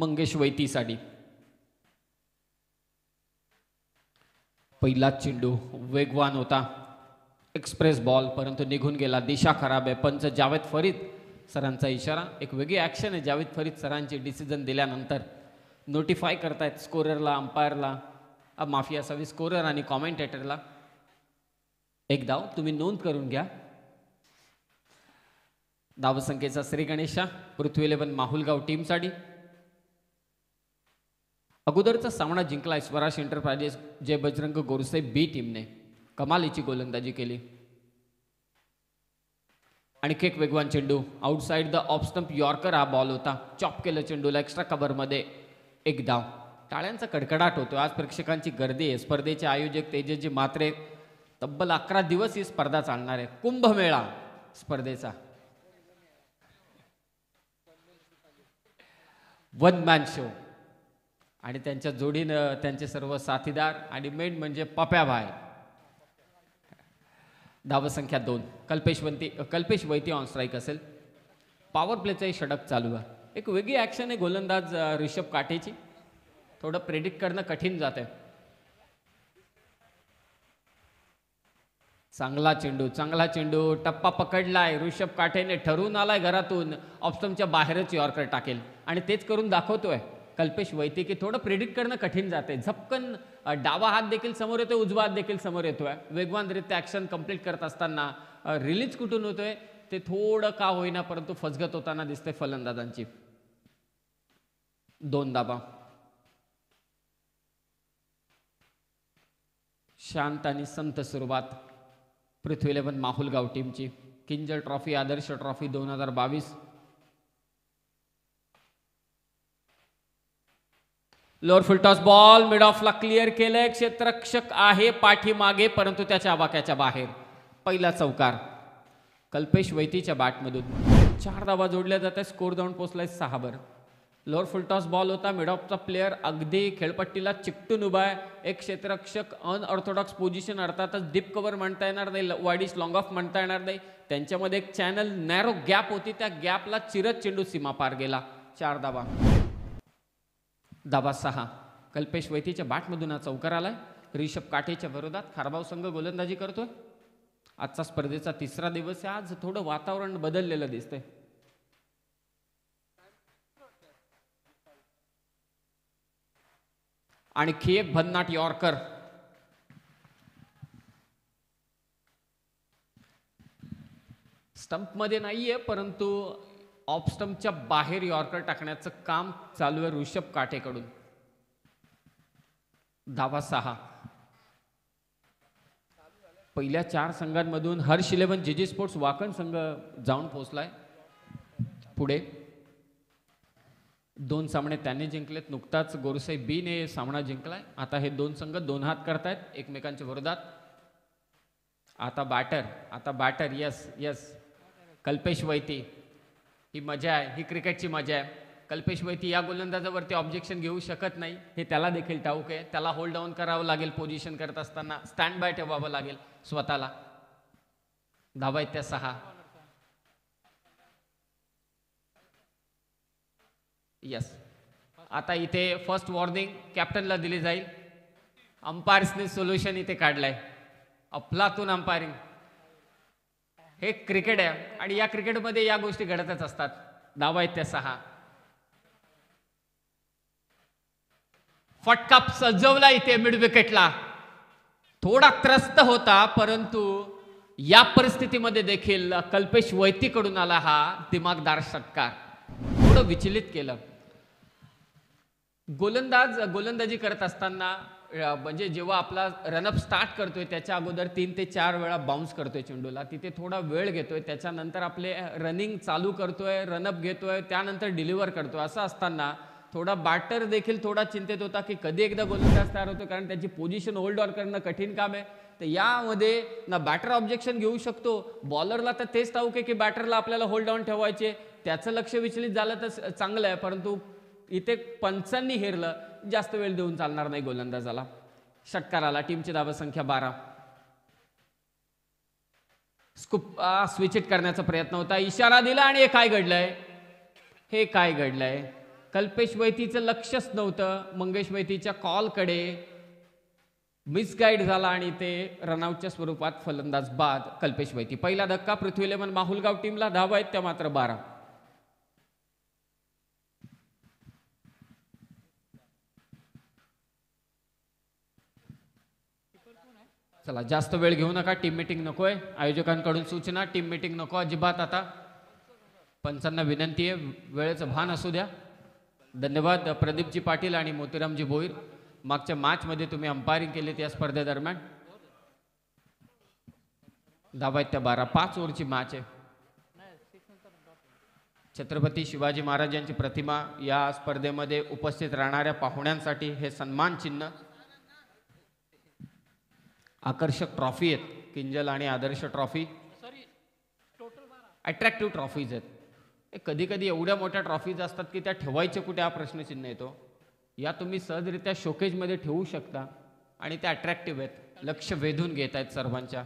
मंगेश वैतीसाठी पहिलाच चेंडू वेगवान होता. एक्सप्रेस बॉल परंतु निघून गेला. दिशा खराब आहे. पंच जावेद फरीद सरांचा इशारा. एक वेगळी ॲक्शन आहे जावेद फरीद सरांची डिसिजन दिल्यानंतर. नोटिफाय करतायत स्कोररला अंपायरला माफी असावी स्कोरर आणि कॉमेंटेटरला एक धाव तुम्ही नोंद करून घ्या. धावसंख्येचा श्री गणेशा पृथ्वी इलेव्हन माहुलगाव टीमसाठी अगोदरचा सामना जिंकलाय स्वराज एंटरप्राइजेस जय बजरंग गोरसे बी टीमने कमालीची गोलंदाजी केली. आणि एक वेगवान चेंडू. Outside the off stump yorker हा बॉल होता. चॉप केलं चेंडूला एक्स्ट्रा कव्हरमध्ये एक धाव टाळ्यांचा कडकडाट होतो. आज प्रेक्षकांची गर्दी आहे. स्पर्धेचे आयोजक तेजसजी मात्रे तब्बल अकरा दिवस ही स्पर्धा चालणार आहे. कुंभमेळा स्पर्धेचा. वन मॅन शो आणि त्यांच्या जोडीनं त्यांचे सर्व साथीदार आणि मेन म्हणजे पप्याभाय धावसंख्या दोन. कल्पेशवंती कल्पेश वैती ऑन स्ट्राईक असेल. पॉवर प्लेचंही षटक चालू आहे. एक वेगळी ॲक्शन आहे गोलंदाज रिषभ ऋषभ काठेची. थोडं प्रेडिक्ट करणं कठीण जात आहे चांगला चेंडू चांगला चेंडू. टप्पा पकडलाय. ऋषभ काठेने ठरवून आलाय घरातून. ऑप्शनच्या बाहेरच यॉर्कर टाकेल. आणि तेच करून दाखवतोय. कल्पेश वैते की थोडं प्रेडिक्ट करणं कठीण जाते झपकन डावा हात देखील समोर येतोय उजवा हात देखील समोर येतोय. वेगवानरित्या ॲक्शन कंप्लीट करत असताना रिलीज कुठून होतोय? ते थोडं का होईना परंतु फसगत होताना दिसते फलंदाजांची. दोन दाबा. शांत आणि संत सुरुवात. पृथ्वी इलेव्हन माहुलगाव टीमची किंजल ट्रॉफी आदर्श ट्रॉफी दोन हजार बावीस. Lower full toss ball mid ऑफला clear केलंय. क्षेत्ररक्षक आहे पाठीमागे परंतु त्याच्या आवाक्याच्या बाहेर. पहिला चौकार. कल्पेश वैतीच्या बॅटमधून. चार धावा जोडल्या जात आहे स्कोर जाऊन पोचलाय सहावर लोअर फुलटॉस बॉल होता मिड ऑफचा प्लेअर अगदी खेळपट्टीला चिकटून उभा आहे. एक क्षेत्ररक्षक अनऑर्थोडॉक्स पोझिशन अर्थातच डीप कव्हर म्हणता येणार नाही वाडीस लॉंग ऑफ म्हणता येणार नाही. त्यांच्यामध्ये एक चॅनल नॅरो गॅप होती त्या गॅपला चिरत चेंडू सीमा पार गेला. चार धावा. धावा सहा कल्पेश वैतीच्या बाटमधून हा चौकार आलाय. रिषभ काठेच्या विरोधात खारबाव संघ गोलंदाजी करतोय. आजचा स्पर्धेचा तिसरा दिवस आहे. आज थोडं वातावरण बदललेलं दिसतंय. आणखी एक भन्नाट यॉर्कर. स्टंपमध्ये नाहीये परंतु ऑफस्टमच्या बाहेर यॉर्कर टाकण्याचं काम चालू आहे ऋषभ काठेकडून धावा सहा. पहिल्या चार संघांमधून हर्ष इलेव्हन जे जे स्पोर्ट्स वाकण संघ जाऊन पोहोचलाय. पुढे. दोन सामने त्यांनी जिंकलेत. नुकताच गोरसाई बीने सामना जिंकलाय. आता हे दोन संघ दोन हात करतायत एकमेकांच्या विरोधात. आता बॅटर आता batter yes yes Kalpesh Vaiti. ही मजा आहे ही क्रिकेटची मजा आहे. कल्पेश वैती या गोलंदाजावरती ऑब्जेक्शन घेऊ शकत नाही. हे त्याला देखील ठाऊक आहे. त्याला होल्ड डाऊन करावं लागेल पोझिशन करत असताना. स्टँड बाय ठेवावं लागेल स्वतःला. धावा त्या सहा. यस आता इथे फर्स्ट वॉर्निंग कॅप्टनला दिली जाईल. अंपायर्सने सोल्युशन इथे काढलंय. अफलातून अंपायरिंग हे क्रिकेट आहे. आणि या क्रिकेटमध्ये या गोष्टी घडतच असतात. धावा आहेत त्या सहा. फटका सजवला इथे मिड विकेटला. थोडा त्रस्त होता परंतु या परिस्थितीमध्ये देखील कल्पेश वैतीकडून आला हा दिमागदार षटकार थोडं विचलित केलं. गोलंदाज गोलंदाजी करत असताना म्हणजे जेव्हा आपला रनअप स्टार्ट करतोय त्याच्या अगोदर तीन ते चार वेळा बाउन्स करतोय चेंडूला. तिथे थोडा वेळ घेतोय त्याच्यानंतर आपले रनिंग चालू करतोय रनअप घेतोय त्यानंतर डिलिव्हर करतोय. असं असताना थोडा बॅटर देखील थोडा चिंतेत होता की कधी एकदा गोलंदाज तयार होतो कारण त्याची पोझिशन होल्ड ऑन करणं कठीण काम आहे. तर यामध्ये ना बॅटर ऑब्जेक्शन घेऊ शकतो. बॉलरला तर तेच ठाऊक आहे की बॅटरला आपल्याला होल्ड ऑन ठेवायचे. त्याचं लक्ष विचलित झालं तर चांगलं आहे. परंतु इथे पंचांनी हेरलं. जास्त वेळ देऊन चालणार नाही गोलंदाजाला. षटकाराला टीमची धावसंख्या बारा. स्कूप स्विच इट करण्याचा प्रयत्न होता. इशारा दिला आणि हे काय घडलंय? हे काय घडलंय? कल्पेश वैतीचं लक्षच नव्हतं. मंगेश वैतीच्या कॉलकडे मिसगाईड झाला आणि ते रनआउटच्या स्वरूपात फलंदाज बाद कल्पेश वैती. पहिला धक्का पृथ्वी इलेव्हन माहुलगाव टीमला धावा आहेत त्या मात्र बारा. चला जास्त वेळ घेऊ नका टीम मीटिंग नकोय. आयोजकांकडून सूचना टीम मीटिंग नको अजिबात आता. पंचांना विनंती आहे वेळेचं भान असू द्या. धन्यवाद प्रदीपजी पाटील आणि मोतीरामजी भोईर मागच्या मॅचमध्ये तुम्ही अंपायरिंग केली त्या स्पर्धेदरम्यान धावा त्या बारा पाच ओव्हरची मॅच आहे. छत्रपती शिवाजी महाराजांची प्रतिमा या स्पर्धेमध्ये उपस्थित राहणाऱ्या पाहुण्यांसाठी हे सन्मान चिन्ह आकर्षक ट्रॉफी आहेत. किंजल आणि आदर्श ट्रॉफी. अट्रॅक्टिव्ह ट्रॉफीज आहेत. हे कधी कधी एवढ्या मोठ्या ट्रॉफीज असतात की त्या ठेवायचे कुठे हा प्रश्नचिन्ह येतो. या तुम्ही सहजरित्या शोकेजमध्ये ठेवू शकता आणि त्या अट्रॅक्टिव्ह आहेत. लक्ष वेधून घेत आहेत सर्वांच्या.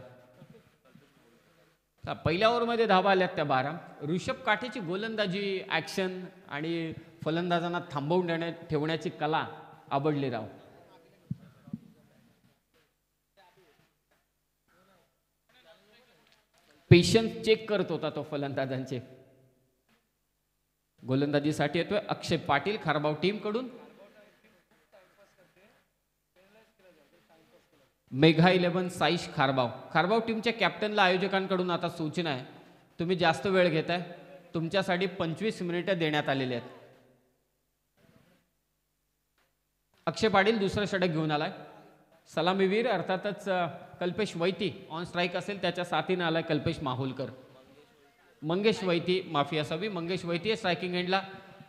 पहिल्या ओव्हरमध्ये धावा आल्यात त्या बारा. ऋषभ काठेची गोलंदाजी ॲक्शन आणि फलंदाजांना थांबवून देण्या ठेवण्याची कला आवडली राव. पेशन्स चेक करत होता तो फलंदाजांचे. गोलंदाजीसाठी येतोय अक्षय पाटील खारबाव टीमकडून. मेघा इलेव्हन साईश खारबाव. खारबाव टीमच्या कॅप्टनला आयोजकांकडून आता सूचना आहे. तुम्ही जास्त वेळ घेताय. तुमच्यासाठी पंचवीस मिनिटं देण्यात आलेली आहेत. अक्षय पाटील दुसरं षटक घेऊन आलाय. सलामीवीर अर्थातच कल्पेश वैती ऑन स्ट्राईक असेल त्याच्या साथीनं आलाय कल्पेश माहुलकर. मंगेश वैती माफी असावी मंगेश वैती आहे स्ट्रायकिंग एंडला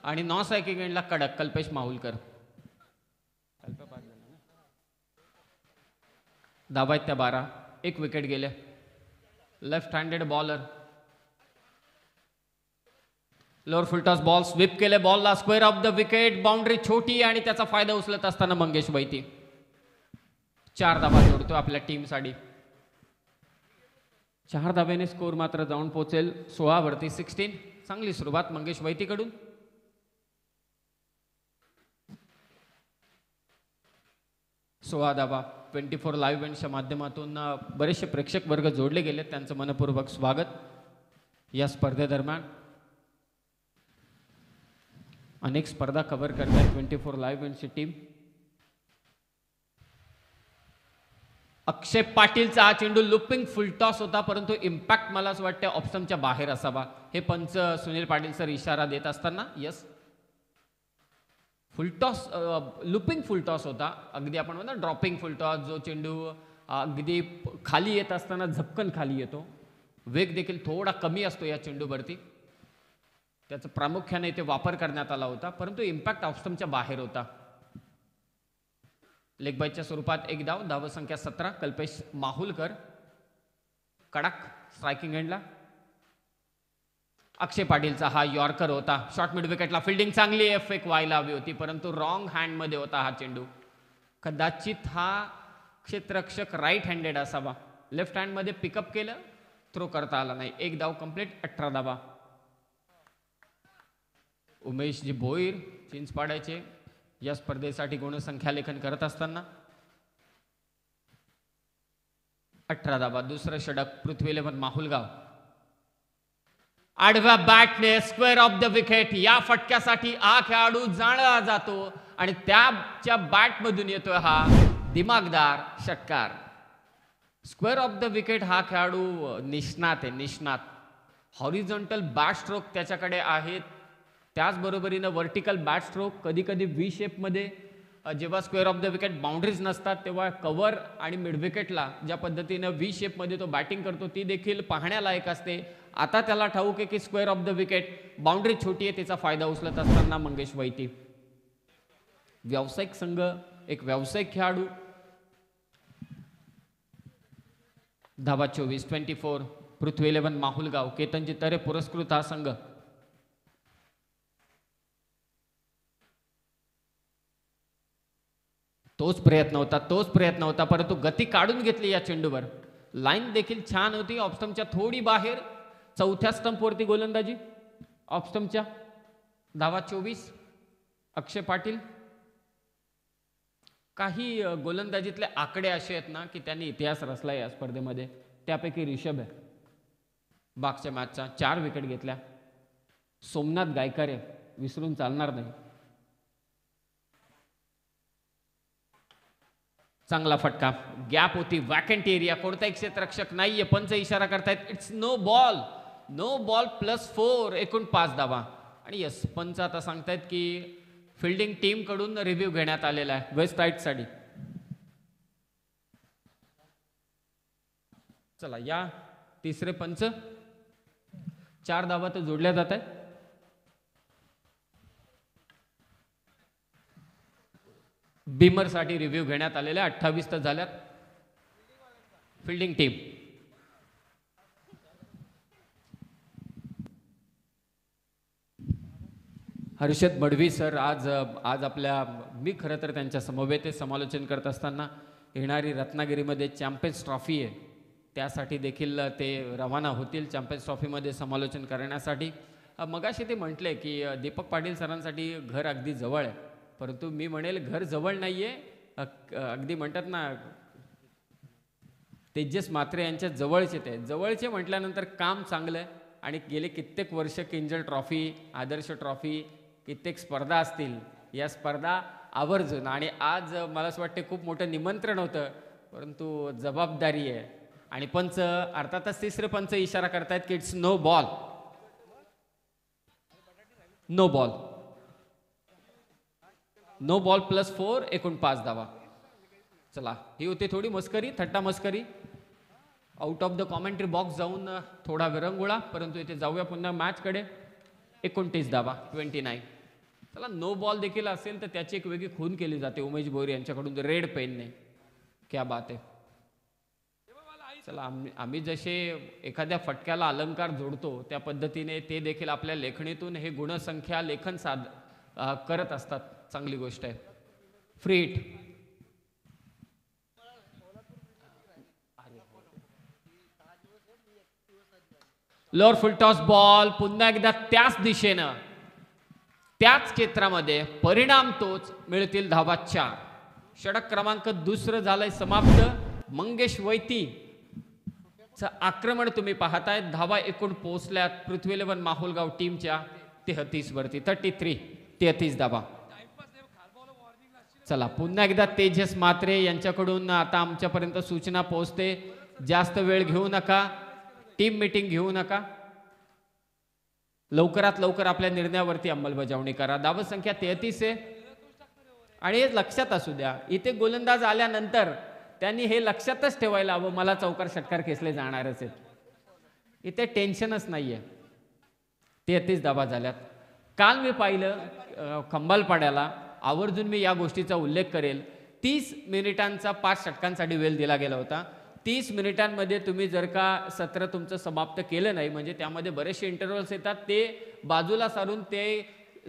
आणि नॉन स्ट्रायकिंग एंडला कडक कल्पेश माहुलकर. धाबा त्या बारा. एक विकेट गेले. Left handed bowler lower full toss ball sweep केले बॉलला square off the wicket boundary छोटी आणि त्याचा फायदा उचलत असताना मंगेश वैती. चार धाबा जोडतो आपल्या टीमसाठी. चार धाब्याने स्कोर मात्र जाऊन पोहोचेल सोळावरती सिक्स्टीन चांगली सुरुवात मंगेश वैतीकडून. सोळा धाबा ट्वेंटी फोर लाईव्ह इव्हेंटच्या माध्यमातून बरेचसे प्रेक्षक वर्ग जोडले गेले त्यांचं मनपूर्वक स्वागत या स्पर्धेदरम्यान अनेक स्पर्धा कव्हर करतात ट्वेंटी फोर लाईव्ह इव्हेंटची टीम अक्षय पाटीलचा हा चेंडू लुपिंग फुलटॉस होता परंतु इम्पॅक्ट मला असं वाटतं ऑप्शनच्या बाहेर असावा. हे पंच सुनील पाटील सर इशारा देत असताना यस फुलटॉस लुपिंग फुलटॉस होता. अगदी आपण म्हणतो ड्रॉपिंग फुलटॉस जो चेंडू अगदी खाली येत असताना झपकन खाली येतो. वेग देखील थोडा कमी असतो या चेंडूवरती. त्याचं प्रामुख्याने इथे वापर करण्यात आला होता परंतु इम्पॅक्ट ऑप्शनच्या बाहेर होता. लेगबाईच्या स्वरूपात एक डाव धाव संख्या सतरा कल्पेश माहुलकर. कडक स्ट्रायकिंग एंडला अक्षय पाटीलचा हा यॉर्कर होता. शॉर्ट मिड विकेटला फिल्डिंग चांगली एफ एक व्हायला हवी होती परंतु रॉंग हँडमध्ये होता हा चेंडू. कदाचित हा क्षेत्ररक्षक राईट हँडेड असावा. लेफ्ट हँडमध्ये पिकअप केलं थ्रो करता आला नाही. एक धाव कंप्लीट अठरा धावा उमेशजी भोईर चिंचपाड्याचे. या स्पर्धेसाठी गुणसंख्या लेखन करत असताना? अठरा धाबा दुसरं षटक पृथ्वी इलेव्हन माहुलगाव. आडव्या बॅटने स्क्वेअर ऑफ द विकेट या फटक्यासाठी हा खेळाडू जाणला जातो आणि त्याच्या बॅटमधून येतोय हा दिमागदार षटकार. स्क्वेअर ऑफ द विकेट हा खेळाडू निष्णात आहे निष्णात. हॉरिझॉन्टल बॅट स्ट्रोक त्याच्याकडे आहेत. त्याचबरोबरीनं व्हर्टिकल बॅट स्ट्रोक कधीकधी व्ही शेपमध्ये जेव्हा square off the wicket boundaries नसतात तेव्हा कवर आणि मिड विकेटला ज्या पद्धतीनं व्ही शेपमध्ये तो बॅटिंग करतो ती देखील पाहण्यालायक असते. आता त्याला ठाऊक आहे की square off the wicket boundary छोटी आहे त्याचा फायदा उचलत असताना मंगेश वैती. व्यावसायिक संघ एक व्यावसायिक खेळाडू. धाबा चोवीस twenty four Prithvi eleven Mahulgaon Ketanji Tare पुरस्कृत हा संघ. तोच प्रयत्न होता तोच प्रयत्न होता परंतु गती काढून घेतली या चेंडूवर. लाईन देखील छान होती. ऑप्स्टमच्या थोडी बाहेर चौथ्या स्टंपवरती गोलंदाजी. ऑप्स्टमच्या धावा चोवीस. अक्षय पाटील. काही गोलंदाजीतले आकडे असे आहेत ना की त्यांनी इतिहास रचला या स्पर्धेमध्ये. त्यापैकी रिषभ आहे. बागच्या मॅचचा चार विकेट घेतल्या. सोमनाथ गायकरे विसरून चालणार नाही. चांगला फटका. गॅप होती. वॅकंट एरिया कोणताही क्षेत्ररक्षक नाहीये. पंच इशारा करतायत. It's no ball no ball plus four एकूण पाच धावा. आणि यस पंच आता सांगतायत की फिल्डिंग टीमकडून रिव्ह्यू घेण्यात आलेला आहे. वेस्ट राईटसाठी चला या तिसरे पंच. चार धावा तर जोडल्या जात आहेत. बीमरसाठी रिव्ह्यू घेण्यात आलेले अठ्ठावीस तर झाल्यात. Fielding team Harshad Madvi sir आज आज आपल्या मी खरं तर त्यांच्या समवेत समालोचन करत असताना येणारी रत्नागिरीमध्ये चॅम्पियन्स ट्रॉफी आहे. त्यासाठी देखील ते रवाना होतील चॅम्पियन्स ट्रॉफीमध्ये समालोचन करण्यासाठी. मगाशी ते म्हटले की दीपक पाटील सरांसाठी घर अगदी जवळ आहे. परंतु मी म्हणेल घर जवळ नाही आहे अगदी म्हणतात ना तेजस मात्रे यांच्या जवळचे ते. जवळचे म्हटल्यानंतर काम चांगलं आहे आणि गेले कित्येक वर्ष किंजल ट्रॉफी आदर्श ट्रॉफी कित्येक स्पर्धा असतील. या स्पर्धा आवर्जून आणि आज मला असं वाटते खूप मोठं निमंत्रण होतं. परंतु जबाबदारी आहे. आणि पंच अर्थातच तिसरे पंच इशारा करतायत की it's no ball no ball no ball plus four एकूण पाच धावा. चला ही होती थोडी मस्करी थट्टा मस्करी. Out of the commentary box जाऊन थोडा विरंगुळा परंतु इथे जाऊया पुन्हा मॅचकडे एकोणतीस धावा ट्वेंटी नाईन चला नो बॉल देखील असेल तर त्याची एक वेगळी खून केली जाते उमेश बोरी यांच्याकडून रेड पेनने क्या बात आहे. चला आम्ही आम्ही जसे एखाद्या फटक्याला अलंकार जोडतो त्या पद्धतीने ते देखील आपल्या लेखणीतून हे गुणसंख्या लेखन साध करत असतात. चांगली गोष्ट आहे. Free hit lower full toss ball पुन्हा एकदा त्याच दिशेनं त्याच क्षेत्रामध्ये परिणाम तोच मिळतील धावा चार. षडक क्रमांक दुसरं झालंय समाप्त. मंगेश वैती च आक्रमण तुम्ही पाहताय धावा एकूण पोहोचल्यात. पृथ्वी इलेव्हन माहुलगाव टीमच्या तेहतीस वरती. थर्टी थ्री तेहतीस धावा. चला पुन्हा एकदा तेजस मात्रे यांच्याकडून आता आमच्यापर्यंत सूचना पोहोचते. जास्त वेळ घेऊ नका. टीम मीटिंग घेऊ नका. लवकरात लवकर आपल्या निर्णयावरती अंमलबजावणी करा. धावसंख्या तेहतीस आहे. आणि हे लक्षात असू द्या इथे गोलंदाज आल्यानंतर त्यांनी हे लक्षातच ठेवायला हवं मला चौकार षटकार खेचले जाणारच आहेत. इथे टेन्शनच नाही आहे तेहतीस धाबा झाल्यात. काल मी पाहिलं अं, खंबालपाड्याला. आवर्जून मी या गोष्टीचा उल्लेख करेल. तीस मिनिटांचा पाच षटकांसाठी वेळ दिला गेला होता. तीस मिनिटांमध्ये तुम्ही जर का सत्र तुमचं समाप्त केलं नाही म्हणजे त्यामध्ये बरेचसे इंटरव्हल्स येतात ते बाजूला सारून ते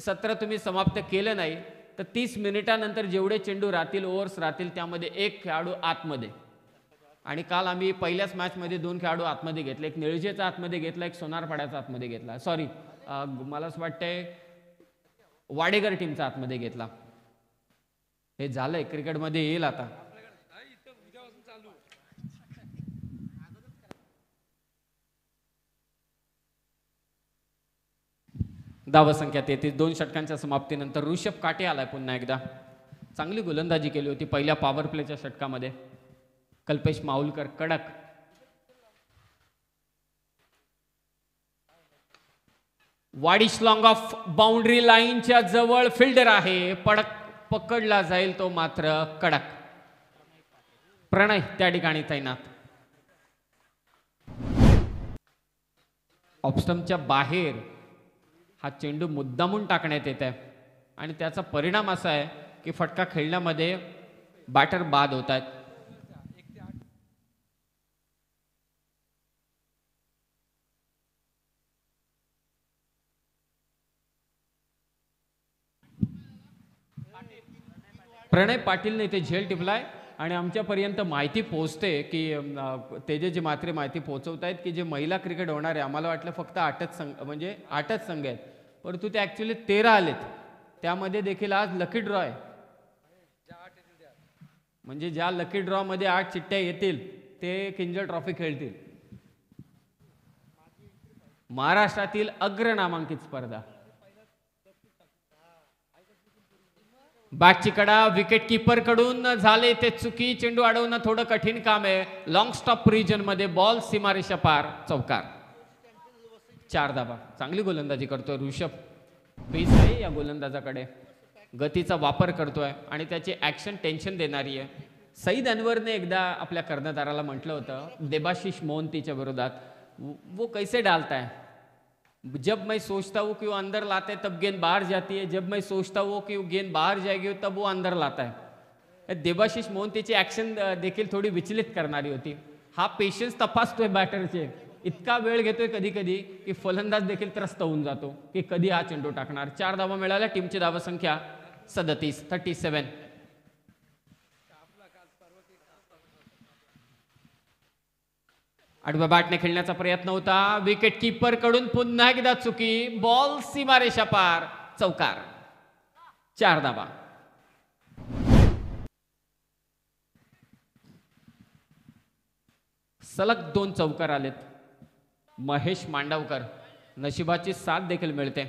सत्र तुम्ही समाप्त केलं नाही तर तीस मिनिटानंतर जेवढे चेंडू राहतील ओव्हर्स राहतील त्यामध्ये एक खेळाडू आतमध्ये. आणि काल आम्ही पहिल्याच मॅचमध्ये दोन खेळाडू आतमध्ये घेतले एक निळजेचा आतमध्ये घेतला एक सोनारपाड्याचा आतमध्ये घेतला. सॉरी मला असं वाटतंय वाडेकर टीमचा आतमध्ये घेतला. हे झालंय क्रिकेटमध्ये येईल आता. धावा संख्या तेहतीस दोन षटकांच्या समाप्तीनंतर ऋषभ काटे आलाय पुन्हा एकदा. चांगली गोलंदाजी केली होती पहिल्या पॉवर प्लेच्या षटकामध्ये. कल्पेश माऊलकर कडक. वाडिश लॉंग ऑफ बाउंड्री लाईनच्या जवळ फिल्डर आहे पडक पकडला जाईल तो मात्र कडक. प्रणय त्या ठिकाणी तैनात. ऑप्स्टमच्या बाहेर हा चेंडू मुद्दामून टाकण्यात येत आहे आणि त्याचा परिणाम असा आहे की फटका खेळण्यामध्ये बॅटर बाद होत आहेत. प्रणय पाटीलने इथे झेल टिपलाय आणि आमच्यापर्यंत माहिती पोहोचते की तेजे जे मात्रे माहिती पोहोचवत आहेत की जे महिला क्रिकेट होणार आहे आम्हाला वाटलं फक्त आठच संघ म्हणजे आठच संघ आहेत. परंतु ते ॲक्च्युली तेरा आलेत. त्यामध्ये देखील आज लकी ड्रॉ आहे. म्हणजे ज्या लकी ड्रॉमध्ये आठ चिठ्ठ्या येतील ते किंजल ट्रॉफी खेळतील. महाराष्ट्रातील अग्र नामांकित स्पर्धा. बॅटची कडा विकेट किपरकडून झाले ते चुकी. चेंडू अडवणं थोडं कठीण काम आहे. लॉंग स्टॉप रिजनमध्ये बॉल सीमारेषा पार. चौकार. चार धाबा चांगली गोलंदाजी करतोय ऋषभ. पेस आहे या गोलंदाजाकडे. गतीचा वापर करतोय आणि त्याची ऍक्शन टेन्शन देणारी आहे. सईद अनवरने एकदा आपल्या कर्णधाराला म्हटलं होतं देबाशिष मोहंतीच्या विरोधात. वो कैसे डालताय? जब मैं सोचता हूँ कि वो अंदर लाता है तब गेंद बाहर जाती है। जब मैं सोचता हूँ कि वो गेंद बाहर जाएगी तब वो अंदर लाता है। देबाशिष मोहंतीची ॲक्शन देखील थोडी विचलित करणारी होती। हा पेशन्स तपासतोय बॅटरचे इतका वेळ घेतोय कधी कधी की फलंदाज देखील त्रस्त होऊन जातो की कधी हा चेंडू टाकणार? चार धावा मिळाल्या टीमची धावसंख्या सदतीस थर्टी सेवन आडव्या बाटने खेळण्याचा प्रयत्न होता. विकेट किपरकडून पुन्हा एकदा चुकी. बॉल सीमारेषा पार. चौकार. चार दाबा सलग दोन चौकार आलेत. महेश मांडवकर. नशिबाची साथ देखील मिळते.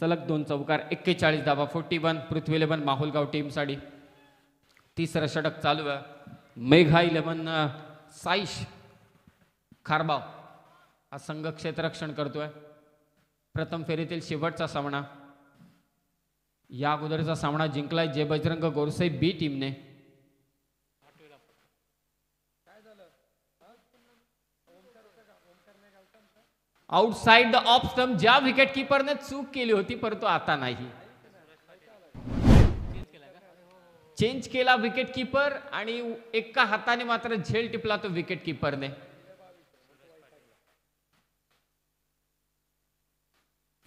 सलग दोन चौकार. एक्केचाळीस दाबा forty one Prithvi eleven Mahulgaon टीमसाठी तिसरं षटक चालू आहे. मेघा इलेवन साईश खारबाव. हा संघ क्षेत्ररक्षण करतोय. प्रथम फेरीतील शेवटचा सामना. या अगोदरचा सामना जिंकलाय जे बजरंग गोरसे बी टीमने आउटसाइड द ऑफ स्टंप ज्या विकेट किपरने चूक केली होती परंतु आता नाही. चेंज केला विकेट किपर आणि एका हाताने मात्र झेल टिपला तो विकेट किपरने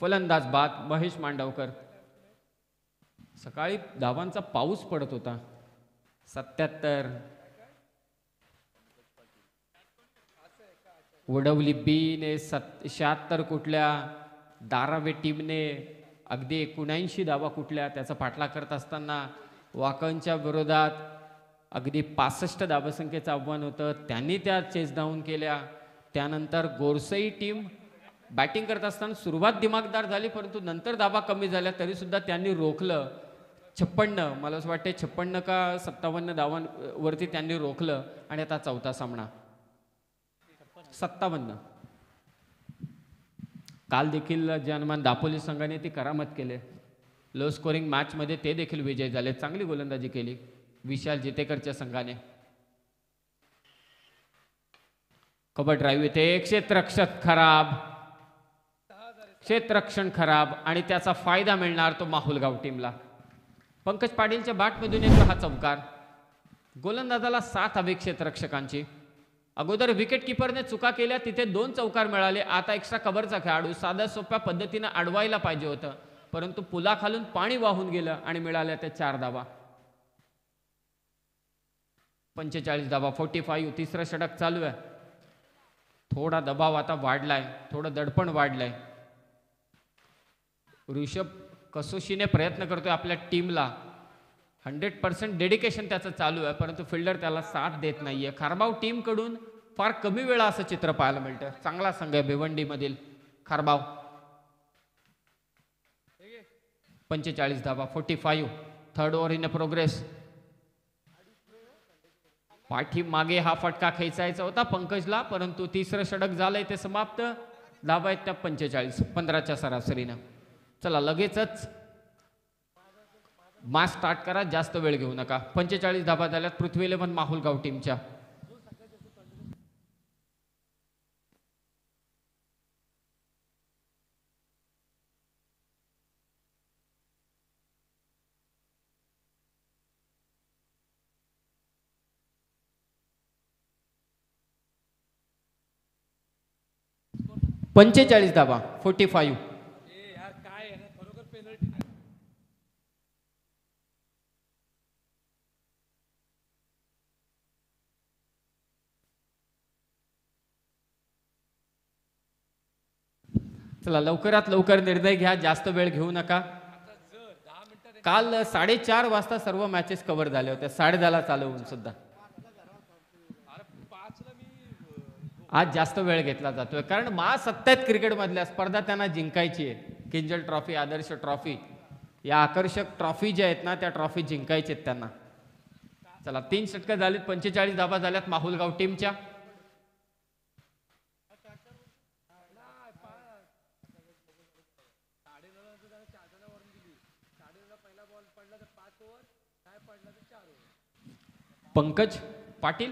फलंदाज बाद महेश मांडवकर. सकाळी धावांचा पाऊस पडत होता. सत्याहत्तर. वडवली बीने सत शहात्तर कुठल्या? दारावे टीमने अगदी एकोणऐंशी धावा कुठल्या? त्याचा पाठलाग करत असताना वाकनच्या विरोधात अगदी पासष्ट धावसंख्येचं आव्हान होतं. त्यांनी त्या चेस डाऊन केल्या. त्यानंतर गोरसई टीम बॅटिंग करत असताना सुरुवात दिमागदार झाली परंतु नंतर धाबा कमी झाल्या तरीसुद्धा त्यांनी रोखलं. छप्पन्न मला असं वाटते छप्पन्न का सत्तावन्न धावांवरती त्यांनी रोखलं. आणि आता चौथा सामना. सत्तावन्न. काल देखील जे दापोली संघाने ती करामत केले. लो स्कोरिंग मॅचमध्ये ते देखील विजय झाले. चांगली गोलंदाजी केली. विशाल जितेकरच्या संघाने. कबड ड्राईव्ह येते क्षेत्रक्षक खराब. क्षेत्ररक्षण खराब आणि त्याचा फायदा मिळणार तो माहुलगाव टीमला पंकज पाटीलच्या बाटमधून येतो हा चौकार गोलंदाजाला सात हवी क्षेत्ररक्षकांची. अगोदर विकेट किपरने चुका केल्या तिथे दोन चौकार मिळाले. आता एक्स्ट्रा कबरचा खेळाडू साध्या सोप्या पद्धतीनं अडवायला पाहिजे होतं. परंतु पुलाखालून पाणी वाहून गेलं आणि मिळाल्या त्या चार धावा पंचेचाळीस धावा फोर्टी फाईव्ह तिसरं षटक चालू आहे. थोडा दबाव आता वाढलाय थोडं दडपण वाढलंय. ऋषभ कसोशीने प्रयत्न करतोय आपल्या टीमला. हंड्रेड पर्सेंट डेडिकेशन त्याचं चालू आहे परंतु फिल्डर त्याला साथ देत नाहीये. खारबाव टीमकडून फार कमी वेळा असं चित्र पाहायला मिळतं. चांगला संघ आहे भिवंडीमधील खारबाव. पंचेचाळीस धावा forty five third over in a progress पाठी मागे हा फटका खेचायचा होता पंकजला परंतु तिसरं षडक झालंय ते समाप्त. धावा आहेत त्या पंचेचाळीस पंधराच्या सरासरीनं. चला लगेचच मास स्टार्ट करा जास्त वेळ घेऊ नका. पंचेचाळीस धाबा झाल्यात पृथ्वी इलेव्हन माहुलगाव टीमच्या पंचेचाळीस धाबा फोर्टी फाईव्ह चला लवकरात लवकर निर्णय घ्या जास्त वेळ घेऊ नका. काल साडेचार वाजता सर्व मॅचेस कव्हर झाल्या होत्या साडेदहाला चालू होऊन सुद्धा. आज जास्त वेळ घेतला जातोय. कारण महासत्तेत क्रिकेटमधल्या स्पर्धा त्यांना जिंकायची आहे किंजल ट्रॉफी आदर्श ट्रॉफी या आकर्षक ट्रॉफी ज्या आहेत ना त्या ट्रॉफी जिंकायच्या आहेत त्यांना. चला तीन षटकं झालीत पंचेचाळीस धाबा झाल्यात माहुलगाव टीमच्या. पंकज पाटील.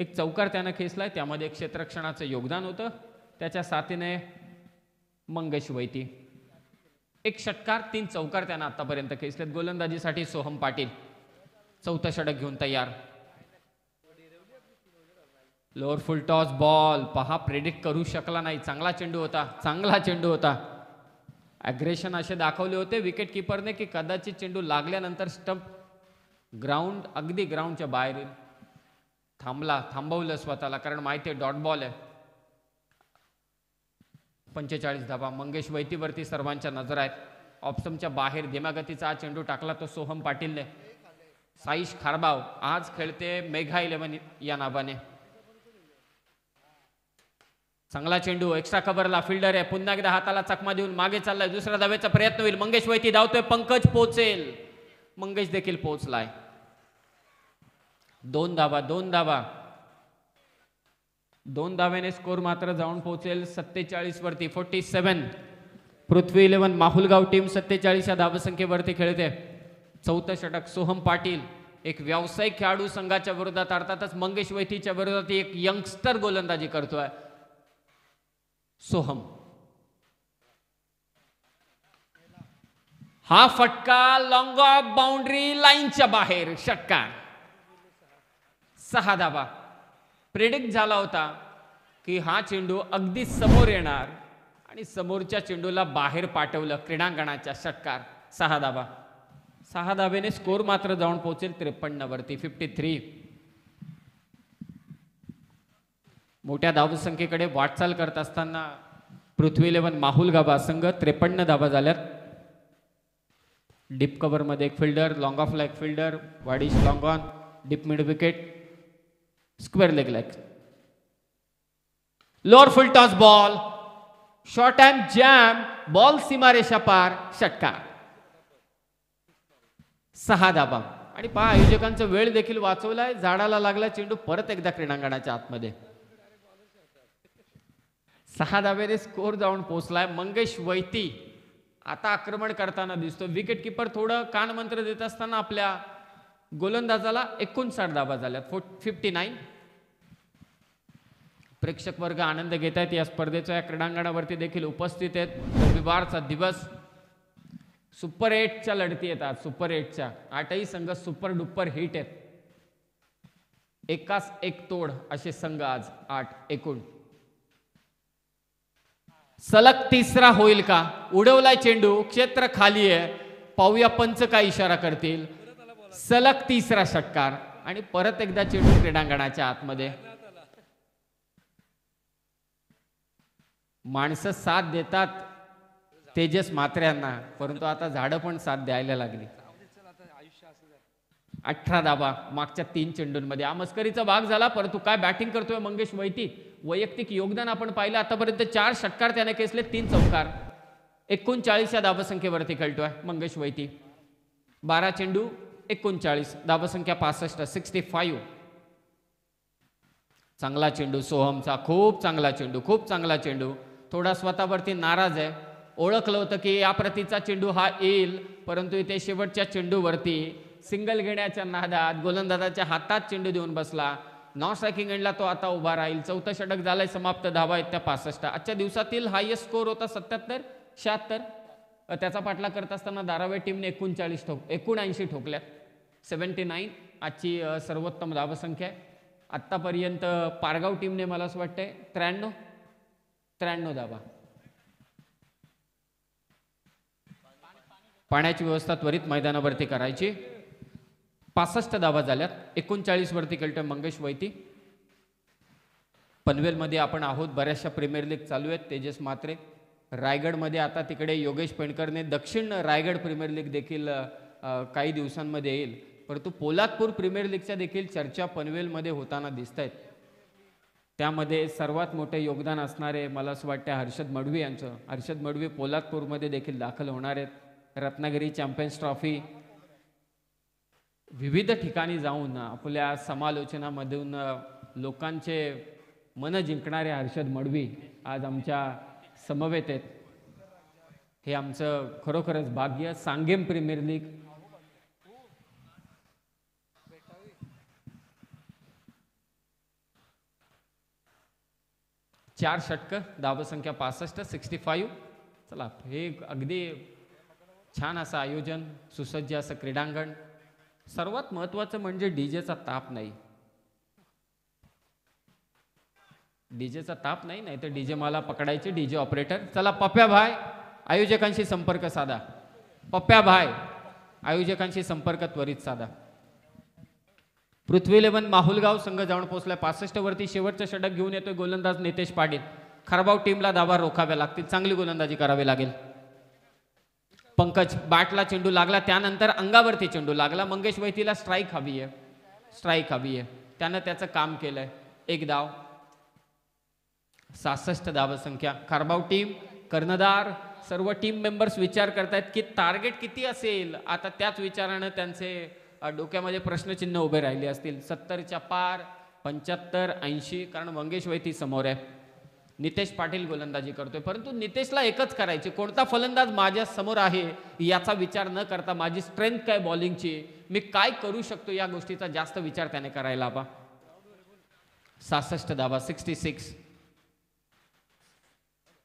एक चौकार त्यानं खेचला आहे त्यामध्ये एक क्षेत्रक्षणाचं योगदान होतं. त्याच्या साथीने मंगेश वैती. एक षटकार तीन चौकार त्यानं आतापर्यंत खेचलेत. गोलंदाजीसाठी सोहम पाटील चौथं षटक घेऊन तयार. Lower full toss ball. पहा प्रेडिक्ट करू शकला नाही. चांगला चेंडू होता. चांगला चेंडू होता. अग्रेशन असे दाखवले होते विकेट किपरने की कदाचित चेंडू लागल्यानंतर स्टंप ग्राउंड अगदी ग्राउंडच्या बाहेर येईल. थांबला थांबवलं स्वतःला कारण माहिती आहे डॉट बॉल आहे. पंचेचाळीस धाबा मंगेश वैतीवरती सर्वांच्या नजर आहेत. ऑप्समच्या बाहेर दिमागतीचा हा चेंडू टाकला तो सोहम पाटीलने. साईश खारबाव आज खेळते मेघा इलेव्हन या नावाने. चांगला चेंडू एक्स्ट्रा कव्हरला फिल्डर आहे. पुन्हा एकदा हाताला चकमा देऊन मागे चाललाय. दुसऱ्या धावेचा प्रयत्न होईल. मंगेश वैती धावतोय पंकज पोचेल. मंगेश देखील पोहोचलाय. दोन धावा दोन धावा. दोन धाव्याने स्कोर मात्र जाऊन पोहोचेल सत्तेचाळीस वरती forty seven Prithvi eleven Mahulgaon team सत्तेचाळीस या धावसंख्येवरती खेळते. चौथं षटक सोहम पाटील. एक व्यावसायिक खेळाडू संघाच्या विरोधात अर्थातच मंगेश वैथीच्या विरोधात एक यंगस्टर गोलंदाजी करतोय. सोहम. हा फटका लॉंग ऑफ बाउंड्री लाईनच्या बाहेर षटकार. सहा धावा. प्रेडिक्ट झाला होता की हा चेंडू अगदी समोर येणार आणि समोरच्या चेंडूला बाहेर पाठवलं क्रीडांगणाच्या षटकार. सहा धावा. सहा धाब्याने स्कोर मात्र जाऊन पोहोचेल त्रेपन्नवरती फिफ्टी थ्री मोठ्या धावसंख्येकडे वाटचाल करत असताना पृथ्वी इलेव्हन माहुल गाभा संघ त्रेपन्न धाबा झाल्यात. डीप कव्हरमध्ये एक fielder long off like fielder वाडीश long on deep mid wicket square leg leg lower full toss ball short and jam ball सीमारेषा पार षटकार सहा धाबा. आणि पहा आयोजकांचा वेळ देखील वाचवलाय. झाडाला लागला चेंडू परत एकदा क्रीडांगणाच्या आतमध्ये. सहा धाब्याने स्कोर जाऊन पोहोचलाय. मंगेश वैती. आता आक्रमण करताना दिसतो विकेट किपर थोडं कानमंत्र देत असताना आपल्या गोलंदाजाला एकोणसाठ धाबा झाल्यात. फो फिफ्टी नाईन प्रेक्षक वर्ग आनंद घेत आहेत. या स्पर्धेच्या या क्रीडांगणावरती देखील उपस्थित आहेत. रविवारचा दिवस. सुपर एटच्या लढती येतात सुपर एटच्या. आठही संघ सुपर डुपर हिट आहेत. एकाच एक तोड असे संघ आज आठ एकूण. सलग तिसरा होईल का? उडवलाय चेंडू. क्षेत्र खाली आहे. पाहूया पंच काय इशारा करतील. सलग तिसरा षटकार. आणि परत एकदा चेंडू क्रीडांगणाच्या आतमध्ये. माणसं साथ देतात तेजस मात्र्यांना परंतु आता झाडं पण साथ द्यायला लागली. अठरा दाबा मागच्या तीन चेंडूंमध्ये. हा मस्करीचा भाग झाला परंतु काय बॅटिंग करतोय मंगेश वैती वैयक्तिक योगदान आपण पाहिलं. आतापर्यंत चार षटकार त्याने केसले तीन चौकार. एकोणचाळीस या धावसंख्येवरती खेळतोय मंगेश वैती बारा चेंडू एकोणचाळीस धावसंख्या पासष्ट सिक्स्टी फाईव्ह चांगला चेंडू सोहमचा खूप चांगला चेंडू खूप चांगला चेंडू. थोडा स्वतःवरती नाराज आहे. ओळखलं होतं की या प्रतीचा चेंडू हा येईल परंतु इथे शेवटच्या चेंडूवरती सिंगल घेण्याच्या नादात गोलंदाजाच्या हातात चेंडू देऊन बसला. नॉन स्ट्रायकिंग एंडला तो आता उभा राहील. चौथं षटक झालंय समाप्त धावा आहेत त्या पासष्ट. आजच्या दिवसातील हायेस्ट स्कोर होता सत्याहत्तर शहात्तर. त्याचा पाठला करत असताना धारावे टीमने एकोणचाळीस ठोक एकोणऐंशी ठोकल्यात. सेवन्टी नाईन आजची सर्वोत्तम धावसंख्या आहे. आत्तापर्यंत पारगाव टीमने मला असं वाटतंय त्र्याण्णव त्र्याण्णव धावा. पाण्याची व्यवस्था त्वरित मैदानावरती करायची. पासष्ट धावा झाल्यात. एकोणचाळीसवरती खेळतोय मंगेश वैती. पनवेलमध्ये आपण आहोत. बऱ्याचशा प्रीमियर लीग चालू आहेत. तेजस मात्रे रायगडमध्ये आता तिकडे योगेश पेंडकरने दक्षिण रायगड प्रीमियर लीग देखील काही दिवसांमध्ये येईल. परंतु पोलादपूर प्रीमियर लीगच्या देखील चर्चा पनवेलमध्ये होताना दिसत आहेत त्यामध्ये सर्वात मोठे योगदान असणारे मला असं वाटतं हर्षद मडवी यांचं. हर्षद मडवी पोलादपूरमध्ये देखील दाखल होणार आहेत. Ratnagiri champions trophy. विविध ठिकाणी जाऊन आपल्या समालोचनामधून लोकांचे मन जिंकणारे हर्षद मडवी आज आमच्या समवेत आहेत. हे आमचं खरोखरच भाग्य. सांगेम प्रीमियर लीग चार षटकं धावसंख्या पासष्ट सिक्स्टी फाईव्ह चला हे अगदी छान असं आयोजन सुसज्ज असं क्रीडांगण. सर्वात महत्त्वाचं म्हणजे डी जेचा ताप नाही. डी जेचा ताप नाही नाही तर डीजे मला पकडायचे डी जे ऑपरेटर चला पप्प्या भाय आयोजकांशी संपर्क साधा. पप्प्या भाय आयोजकांशी संपर्क त्वरित साधा. पृथ्वी इलेव्हन माहुलगाव संघ जाऊन पोहोचला पासष्ट वरती शेवटचं षटक घेऊन येतोय गोलंदाज नितेश पाटील. खरबाव टीमला दाबा रोखाव्या लागतील. चांगली गोलंदाजी करावी लागेल. पंकज बॅटला चेंडू लागला. त्यानंतर अंगावरती चेंडू लागला. मंगेश वैतीला स्ट्राईक हवी आहे. स्ट्राईक हवी आहे. त्यानं त्याचं काम केलंय. एक धाव. सहासष्ट धावसंख्या खारबाव टीम कर्णधार सर्व टीम मेंबर्स विचार करतायत की टार्गेट किती असेल? आता त्याच विचारानं त्यांचे डोक्यामध्ये प्रश्नचिन्ह उभे राहिले असतील. सत्तरच्या पार पंच्याहत्तर ऐंशी कारण मंगेश वैती समोर आहे. नितेश पाटील गोलंदाजी करतोय. परंतु नितेशला एकच करायचे कोणता फलंदाज माझ्यासमोर आहे याचा विचार न करता माझी स्ट्रेंथ काय बॉलिंगची मी काय करू शकतो या गोष्टीचा जास्त विचार त्याने करायला हवा. सहासष्ट धावा सिक्स्टी सिक्स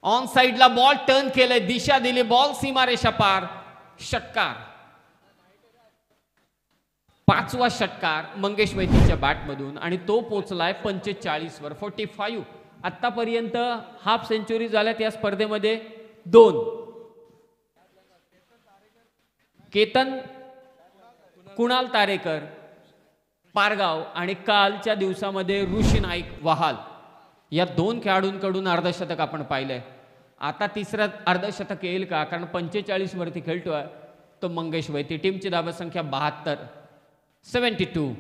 ऑन साइडला बॉल टर्न केलंय दिशा दिली बॉल सीमारेषा पार. षटकार. पाचवा षटकार मंगेश मैतीच्या बॅटमधून आणि तो पोचलाय पंचेचाळीसवर फोर्टी फाईव्ह आतापर्यंत हाफ सेंचुरी झाल्यात या स्पर्धेमध्ये. दोन. केतन कुणाल तारेकर पारगाव आणि कालच्या दिवसामध्ये ऋषी नाईक वहाल. या दोन खेळाडूंकडून अर्धशतक आपण पाहिलंय. आता तिसरं अर्धशतक येईल का? कारण पंचेचाळीसवरती खेळतोय तो मंगेश वैती टीमची धावसंख्या बहात्तर. Seventy two.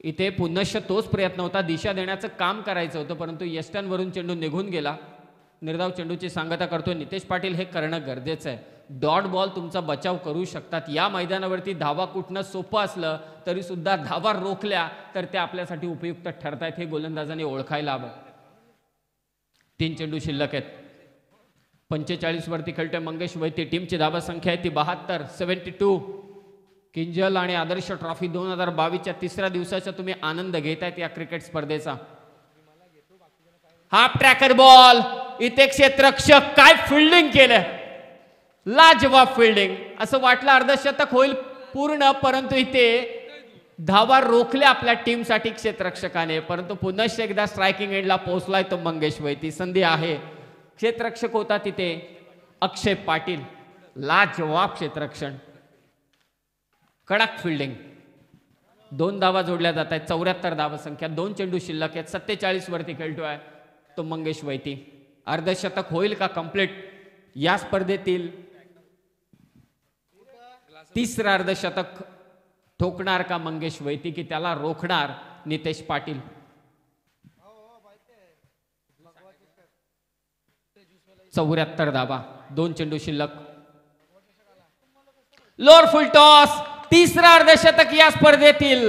इथे पुनश्च तोच प्रयत्न होता. दिशा देण्याचं काम करायचं होतं परंतु यष्ट्यांवरून चेंडू निघून गेला. निर्धाव चेंडूची सांगता करतोय नितेश पाटील हे करणं गरजेचं आहे. डॉट बॉल तुमचा बचाव करू शकतात. या मैदानावरती धावा कुठणं सोपं असलं तरी सुद्धा धावा रोखल्या तर त्या आपल्यासाठी उपयुक्त ठरतायत हे गोलंदाजाने ओळखायला हवं. तीन चेंडू शिल्लक आहेत. पंचेचाळीसवरती खेळतोय मंगेश वैती टीमची धाबा संख्या आहे ती बहात्तर सेवन्टी टू. किंजल आणि आदर्श ट्रॉफी दोन हजार बावीसच्या तिसऱ्या दिवसाचा तुम्ही आनंद घेत आहेत या क्रिकेट स्पर्धेचा. Half tracker ball. इथे क्षेत्रक्षक काय फिल्डिंग केलं लाजवाब फिल्डिंग असं वाटलं अर्धशतक होईल पूर्ण परंतु इथे धावा रोखल्या आपल्या टीमसाठी क्षेत्ररक्षकाने. परंतु पुनश्च एकदा स्ट्रायकिंग एंडला पोहोचलाय तो मंगेश वैती संधी आहे. क्षेत्ररक्षक होता तिथे. अक्षय पाटील लाजवाब क्षेत्ररक्षण. कडक फिल्डिंग दोन धावा जोडल्या जात आहेत चौऱ्याहत्तर धावा संख्या दोन चेंडू शिल्लक आहेत सत्तेचाळीस वरती आहे तो मंगेश वैती. अर्धशतक होईल का कंप्लीट या स्पर्धेतील तिसरं अर्धशतक ठोकणार का मंगेश वैती की त्याला रोखणार नितेश पाटील? चौऱ्याहत्तर धावा दोन चेंडू शिल्लक. लोअर फुल टॉस तिसरा अर्धशतक या स्पर्धेतील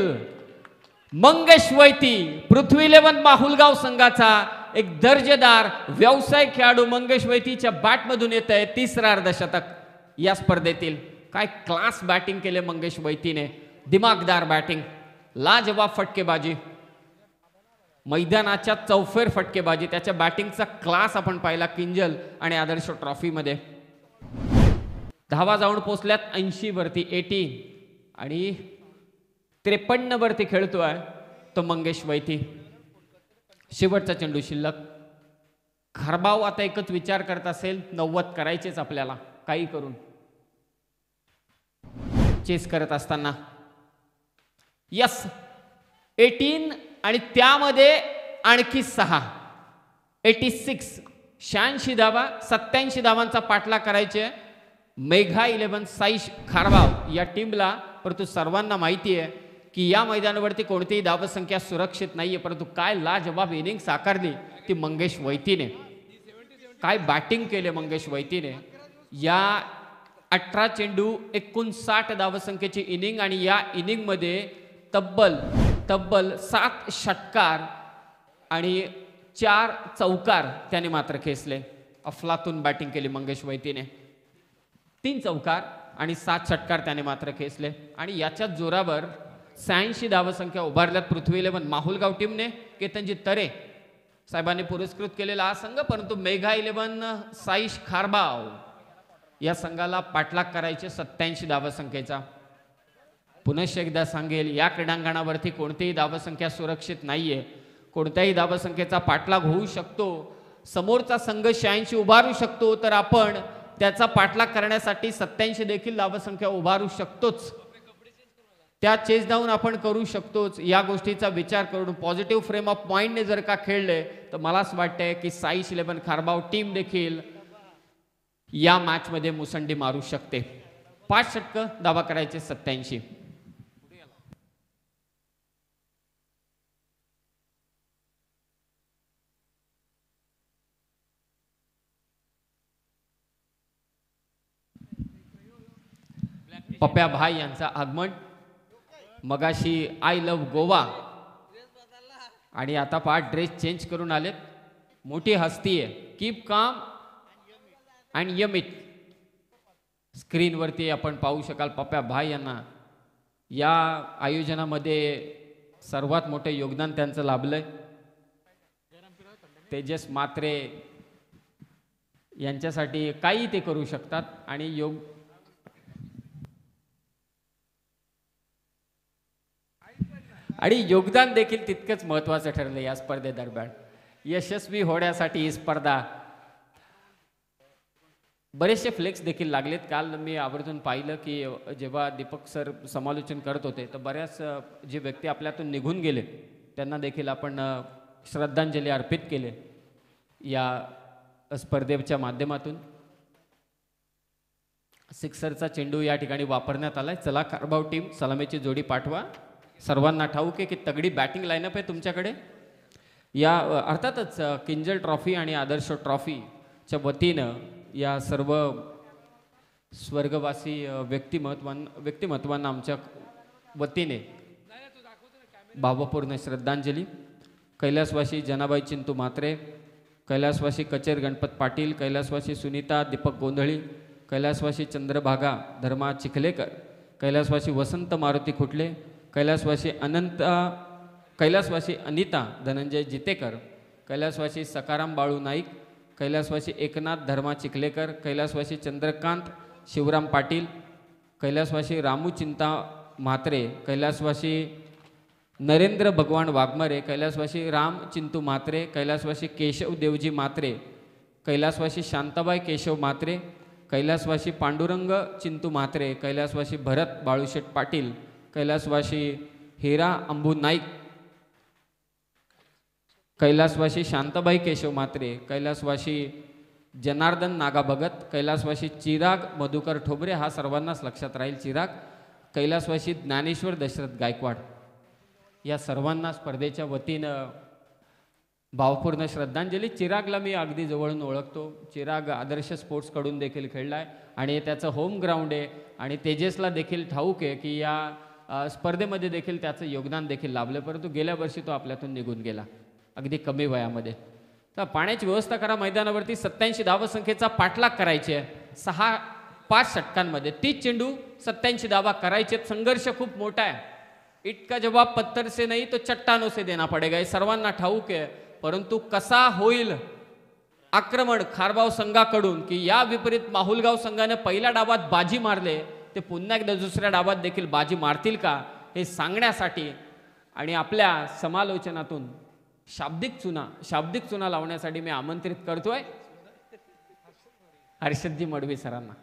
मंगेश वैती पृथ्वी इलेव्हन माहुलगाव संघाचा एक दर्जेदार व्यावसायिक खेळाडू मंगेश वैतीच्या बॅटमधून येत आहे तिसरा अर्धशतक या स्पर्धेतील. काय क्लास बॅटिंग केले मंगेश वैतीने दिमागदार बॅटिंग लाजवाब फटकेबाजी. मैदानाच्या चौफेर फटकेबाजी त्याच्या बॅटिंगचा क्लास आपण पाहिला किंजल आणि आदर्श ट्रॉफीमध्ये धावा जाऊन पोचल्यात ऐंशी वरती एटी आणि त्रेपन्न वरती खेळतोय तो मंगेश वैती. शेवटचा चेंडू शिल्लक. खरबाव आता एकच विचार करत असेल नव्वद करायचेच आपल्याला काही करून. चेस करत असताना. यस एटीन आणि त्यामध्ये आणखी सहा. एटी सिक्स शहाऐंशी धावा सत्याऐंशी धावांचा पाठलाग करायचे. मेघा इलेव्हन साईश खारबाव या टीमला परंतु सर्वांना माहिती आहे की या मैदानावरती कोणतीही धावसंख्या सुरक्षित नाही आहे परंतु काय लाजवाब इनिंग साकारली ती मंगेश वैतीने. काय बॅटिंग केले मंगेश वैतीने. या अठरा चेंडू एकोणसाठ धावसंख्येची इनिंग आणि या इनिंगमध्ये तब्बल तब्बल सात षटकार आणि चार चौकार त्याने मात्र खेचले. अफलातून बॅटिंग केली मंगेश वैतीने. तीन चौकार आणि सात षटकार त्याने मात्र खेचले. आणि याच्याच जोरावर शहाऐंशी धावसंख्या उभारल्यात पृथ्वी इलेव्हन माहुलगाव टीमने केतनजी तरे साहेबांनी पुरस्कृत केलेला हा संघ परंतु मेघा इलेव्हन साईश खारबाव या संघाला पाठलाग करायचे सत्याऐंशी धावसंख्येचा पुनश्च एकदा सांगेल या क्रीडांगणावरती कोणतीही धावसंख्या सुरक्षित नाही आहे कोणत्याही धावसंख्येचा पाठलाग होऊ शकतो. समोरचा संघ शहाऐंशी उभारू शकतो तर आपण त्याचा पाठलाग करण्यासाठी सत्याऐंशी देखील धावसंख्या उभारू शकतोच. त्या चेस डाऊन आपण करू शकतोच. या गोष्टीचा विचार करून पॉझिटिव्ह फ्रेम ऑफ माइंडने जर का खेळले तर मला असं वाटतंय की साईश इलेव्हन खारबाव टीम देखील या मॅचमध्ये मुसंडी मारू शकते. पाच षटकं दावा करायचे सत्याऐंशी पप्या भाई यांचा आगमन. मगाशी आय लव्ह गोवा. आणि आता पहा ड्रेस चेंज करून आलेत. मोठी हस्ती आहे. कीप काम अँड यमित स्क्रीनवरती आपण पाहू शकाल पप्या भाई यांना. या आयोजनामध्ये सर्वात मोठं योगदान त्यांचं लाभलंय. तेजस मात्रे यांच्यासाठी काही ते करू शकतात. आणि योग आणि योगदान देखील तितकंच महत्त्वाचं ठरलं या स्पर्धेदरम्यान यशस्वी होण्यासाठी ही स्पर्धा. बरेचसे फ्लेक्स देखील लागलेत. काल मी आवर्जून पाहिलं की जेव्हा दीपक सर समालोचन करत होते तर बऱ्याच जे व्यक्ती आपल्यातून निघून गेले त्यांना देखील आपण श्रद्धांजली अर्पित केले या स्पर्धेच्या माध्यमातून. सिक्सरचा चेंडू या ठिकाणी वापरण्यात आला आहे चला कारभाव टीम सलामीची जोडी पाठवा. सर्वांना ठाऊक आहे की तगडी बॅटिंग लाईनअप आहे तुमच्याकडे? या अर्थातच किंजल ट्रॉफी आणि आदर्श ट्रॉफीच्या वतीनं या सर्व स्वर्गवासी व्यक्तिमत्वां व्यक्तिमत्वांना आमच्या वतीने भावपूर्ण श्रद्धांजली. कैलासवासी जनाबाई चिंतू मात्रे कैलासवासी कचेर गणपत पाटील कैलासवासी सुनीता दीपक गोंधळी कैलासवासी चंद्रभागा धर्मा चिखलेकर कैलासवासी वसंत मारुती खुटले कैलासवासी अनंता कैलासवासी अनिता धनंजय जितेकर कैलासवासी सकाराम बाळू नाईक कैलासवासी एकनाथ धर्मा चिखलेकर कैलासवासी चंद्रकांत शिवराम पाटील कैलासवासी रामू चिंता म्हात्रे कैलासवासी नरेंद्र भगवान वाघमारे कैलासवासी राम चिंतू मात्रे कैलासवासी केशव देवजी मात्रे कैलासवासी शांताबाई केशव मात्रे कैलासवासी पांडुरंग चिंतू मात्रे कैलासवासी भरत बाळूशेठ पाटील कैलासवासी हिरा अंबू नाईक कैलासवासी शांताबाई केशव मात्रे कैलासवासी जनार्दन नागा भगत कैलासवासी चिराग मधुकर ठोबरे हा सर्वांनाच लक्षात राहील चिराग कैलासवासी ज्ञानेश्वर दशरथ गायकवाड. या सर्वांना स्पर्धेच्या वतीनं भावपूर्ण श्रद्धांजली. चिरागला मी अगदी जवळून ओळखतो. चिराग आदर्श स्पोर्ट्सकडून देखील खेळला आहे आणि त्याचं होम ग्राउंड आहे आणि तेजसला देखील ठाऊक आहे की या स्पर्धेमध्ये देखील त्याचं योगदान देखील लाभलं परंतु गेल्या वर्षी तो आपल्यातून निघून गेला अगदी कमी वयामध्ये. तर पाण्याची व्यवस्था करा मैदानावरती सत्याऐंशी धावसंख्येचा पाठलाग करायचे आहे. सहा पाच षटकांमध्ये. तीच चेंडू सत्याऐंशी धावा करायचे आहेत. संघर्ष खूप मोठा आहे. इतका जवाब पत्थर से नाही तो चट्टानों से देना पडेगा. हे सर्वांना ठाऊक आहे. परंतु कसा होईल आक्रमण खारबाव संघाकडून की या विपरीत माहुलगाव संघाने पहिल्या डावात बाजी मारले ते पुन्हा एकदा दुसऱ्या डावात देखील बाजी मारतील का हे सांगण्यासाठी आणि आपल्या समालोचनातून शाब्दिक चुना शाब्दिक चुना लावण्यासाठी मी आमंत्रित करतोय. हर्षदजी मडवी सरांना.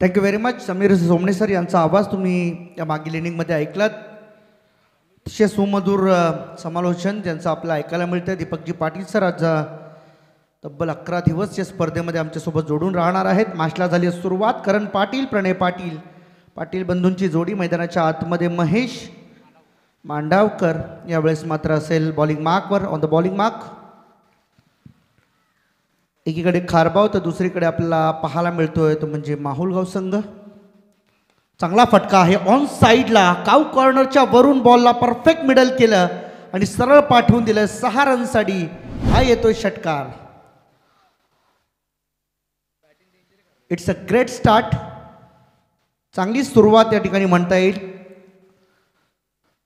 Thank you very much Sameer Somane sir यांचा आवाज तुम्ही या मागील इनिंगमध्ये ऐकलात. अतिशय सुमधुर समालोचन ज्यांचं आपलं ऐकायला मिळतं दीपकजी पाटील सर आज तब्बल अकरा दिवस या स्पर्धेमध्ये आमच्यासोबत जोडून राहणार आहेत. माशला झाली सुरुवात. करण पाटील प्रणय पाटील पाटील बंधूंची जोडी मैदानाच्या आतमध्ये. महेश मांडावकर यावेळेस मात्र असेल बॉलिंग मार्कवर ऑन द बॉलिंग मार्क एकीकडे खारबाव तर दुसरीकडे आपल्याला पाहायला मिळतोय तो म्हणजे माहुलगाव संघ. चांगला फटका आहे. ऑन साईडला काव कॉर्नरच्या वरून बॉलला परफेक्ट मिडल केलं आणि सरळ पाठवून दिलं. सहा रनसाठी हा येतोय षटकार. इट्स अ ग्रेट स्टार्ट चांगली सुरुवात या ठिकाणी म्हणता येईल.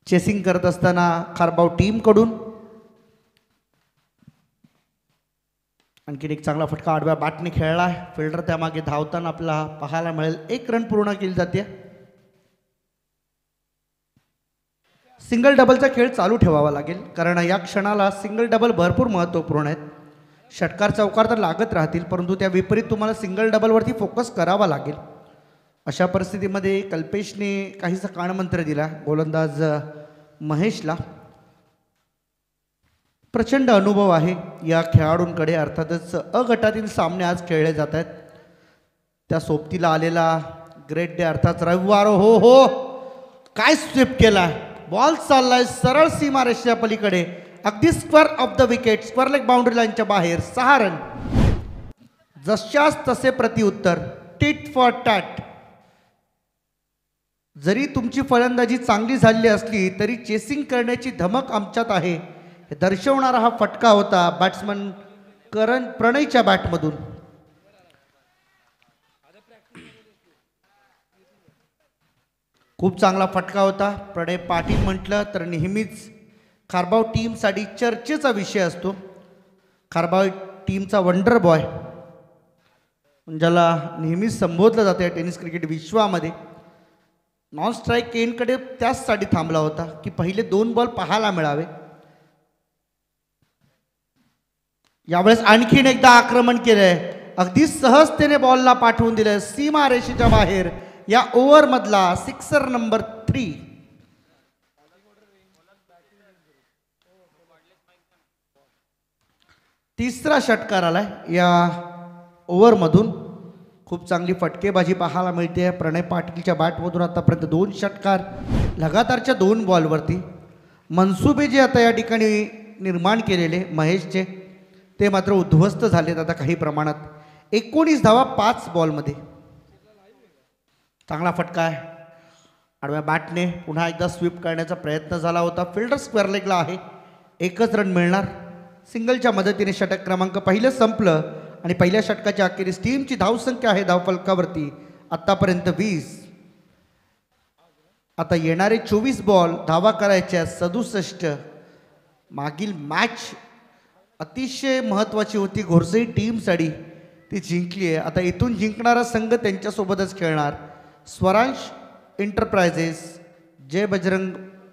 चेसिंग करत असताना खारबाव टीमकडून आणखीन एक चांगला फटका आडव्या बॅटने खेळला आहे. फिल्डर त्यामागे धावताना आपल्याला पाहायला मिळेल. एक रन पूर्ण केली जाते. सिंगल डबलचा खेळ चालू ठेवावा लागेल. कारण या क्षणाला सिंगल डबल भरपूर महत्त्वपूर्ण आहेत. षटकार चौकार तर लागत राहतील परंतु त्या विपरीत तुम्हाला सिंगल डबलवरती फोकस करावा लागेल. अशा परिस्थितीमध्ये कल्पेशने काहीसा कानमंत्र दिला. गोलंदाज महेशला. प्रचंड अनुभव आहे. या खेळाडूंकडे अर्थातच अ गटातील सामने आज खेळले जात आहेत. त्या सोबतीला आलेला ग्रेट डे अर्थात रविवार. हो हो. काय स्विप केला? बॉल चाललाय सरळ सीमा रेषेच्या पलीकडे. अगदी square off the wicket square leg boundary लाईनच्या बाहेर. सहा रन. जशाच तसे प्रतिउत्तर. टिट फॉर टॅट जरी तुमची फलंदाजी चांगली झाली असली तरी चेसिंग करण्याची धमक आमच्यात आहे. दर्शवणारा हा फटका होता बॅट्समन करण प्रणयच्या बॅटमधून खूप चांगला फटका होता. प्रणय पाटील म्हटलं तर नेहमीच खारबाव टीमसाठी चर्चेचा विषय असतो. खारबाव टीमचा वंडर बॉय ज्याला नेहमीच संबोधलं जातं या टेनिस क्रिकेट विश्वामध्ये. नॉन स्ट्राईक केनकडे त्याचसाठी थांबला होता की पहिले दोन बॉल पाहायला मिळावे. यावेळेस आणखीन एकदा आक्रमण केलंय. अगदी सहजतेने बॉलला पाठवून दिलंय. सीमा रेषेच्या बाहेर. या ओव्हरमधला सिक्सर नंबर थ्री तिसरा षटकार आलाय. या ओव्हरमधून खूप चांगली फटकेबाजी पाहायला मिळते. प्रणय पाटीलच्या बॅटमधून आतापर्यंत दोन षटकार. लगातारच्या दोन बॉलवरती मनसुबे जे आता या ठिकाणी निर्माण केलेले महेशचे ते मात्र उद्ध्वस्त झालेत आता काही प्रमाणात. एकोणीस धावा पाच बॉलमध्ये. चांगला फटका आहे. आडव्या बॅटने पुन्हा एकदा स्वीप करण्याचा प्रयत्न झाला होता. फिल्डर स्क्वेअर लेगला आहे. एकच रन मिळणार. सिंगलच्या मदतीने षटक क्रमांक पहिलं संपलं आणि पहिल्या षटकाच्या अखेरीस टीमची धावसंख्या आहे धावफलकावरती. आत्तापर्यंत वीस. आता येणारे चोवीस बॉल धावा करायच्या सदुसष्ट. मागील मॅच अतिशय महत्त्वाची होती. घोरसई टीमसाठी ती जिंकली आहे. आता इथून जिंकणारा संघ त्यांच्यासोबतच खेळणार. स्वरांश एंटरप्रायझेस जय बजरंग